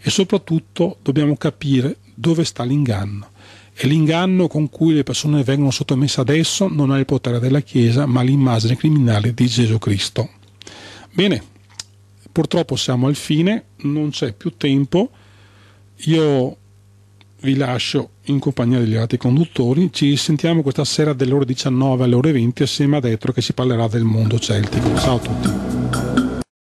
e soprattutto dobbiamo capire dove sta l'inganno. E l'inganno con cui le persone vengono sottomesse adesso non è il potere della Chiesa, ma l'immagine criminale di Gesù Cristo. Bene, purtroppo siamo al fine, non c'è più tempo, io vi lascio in compagnia degli altri conduttori, ci sentiamo questa sera dalle ore 19 alle ore 20 assieme a Detro che si parlerà del mondo celtico. Ciao a tutti.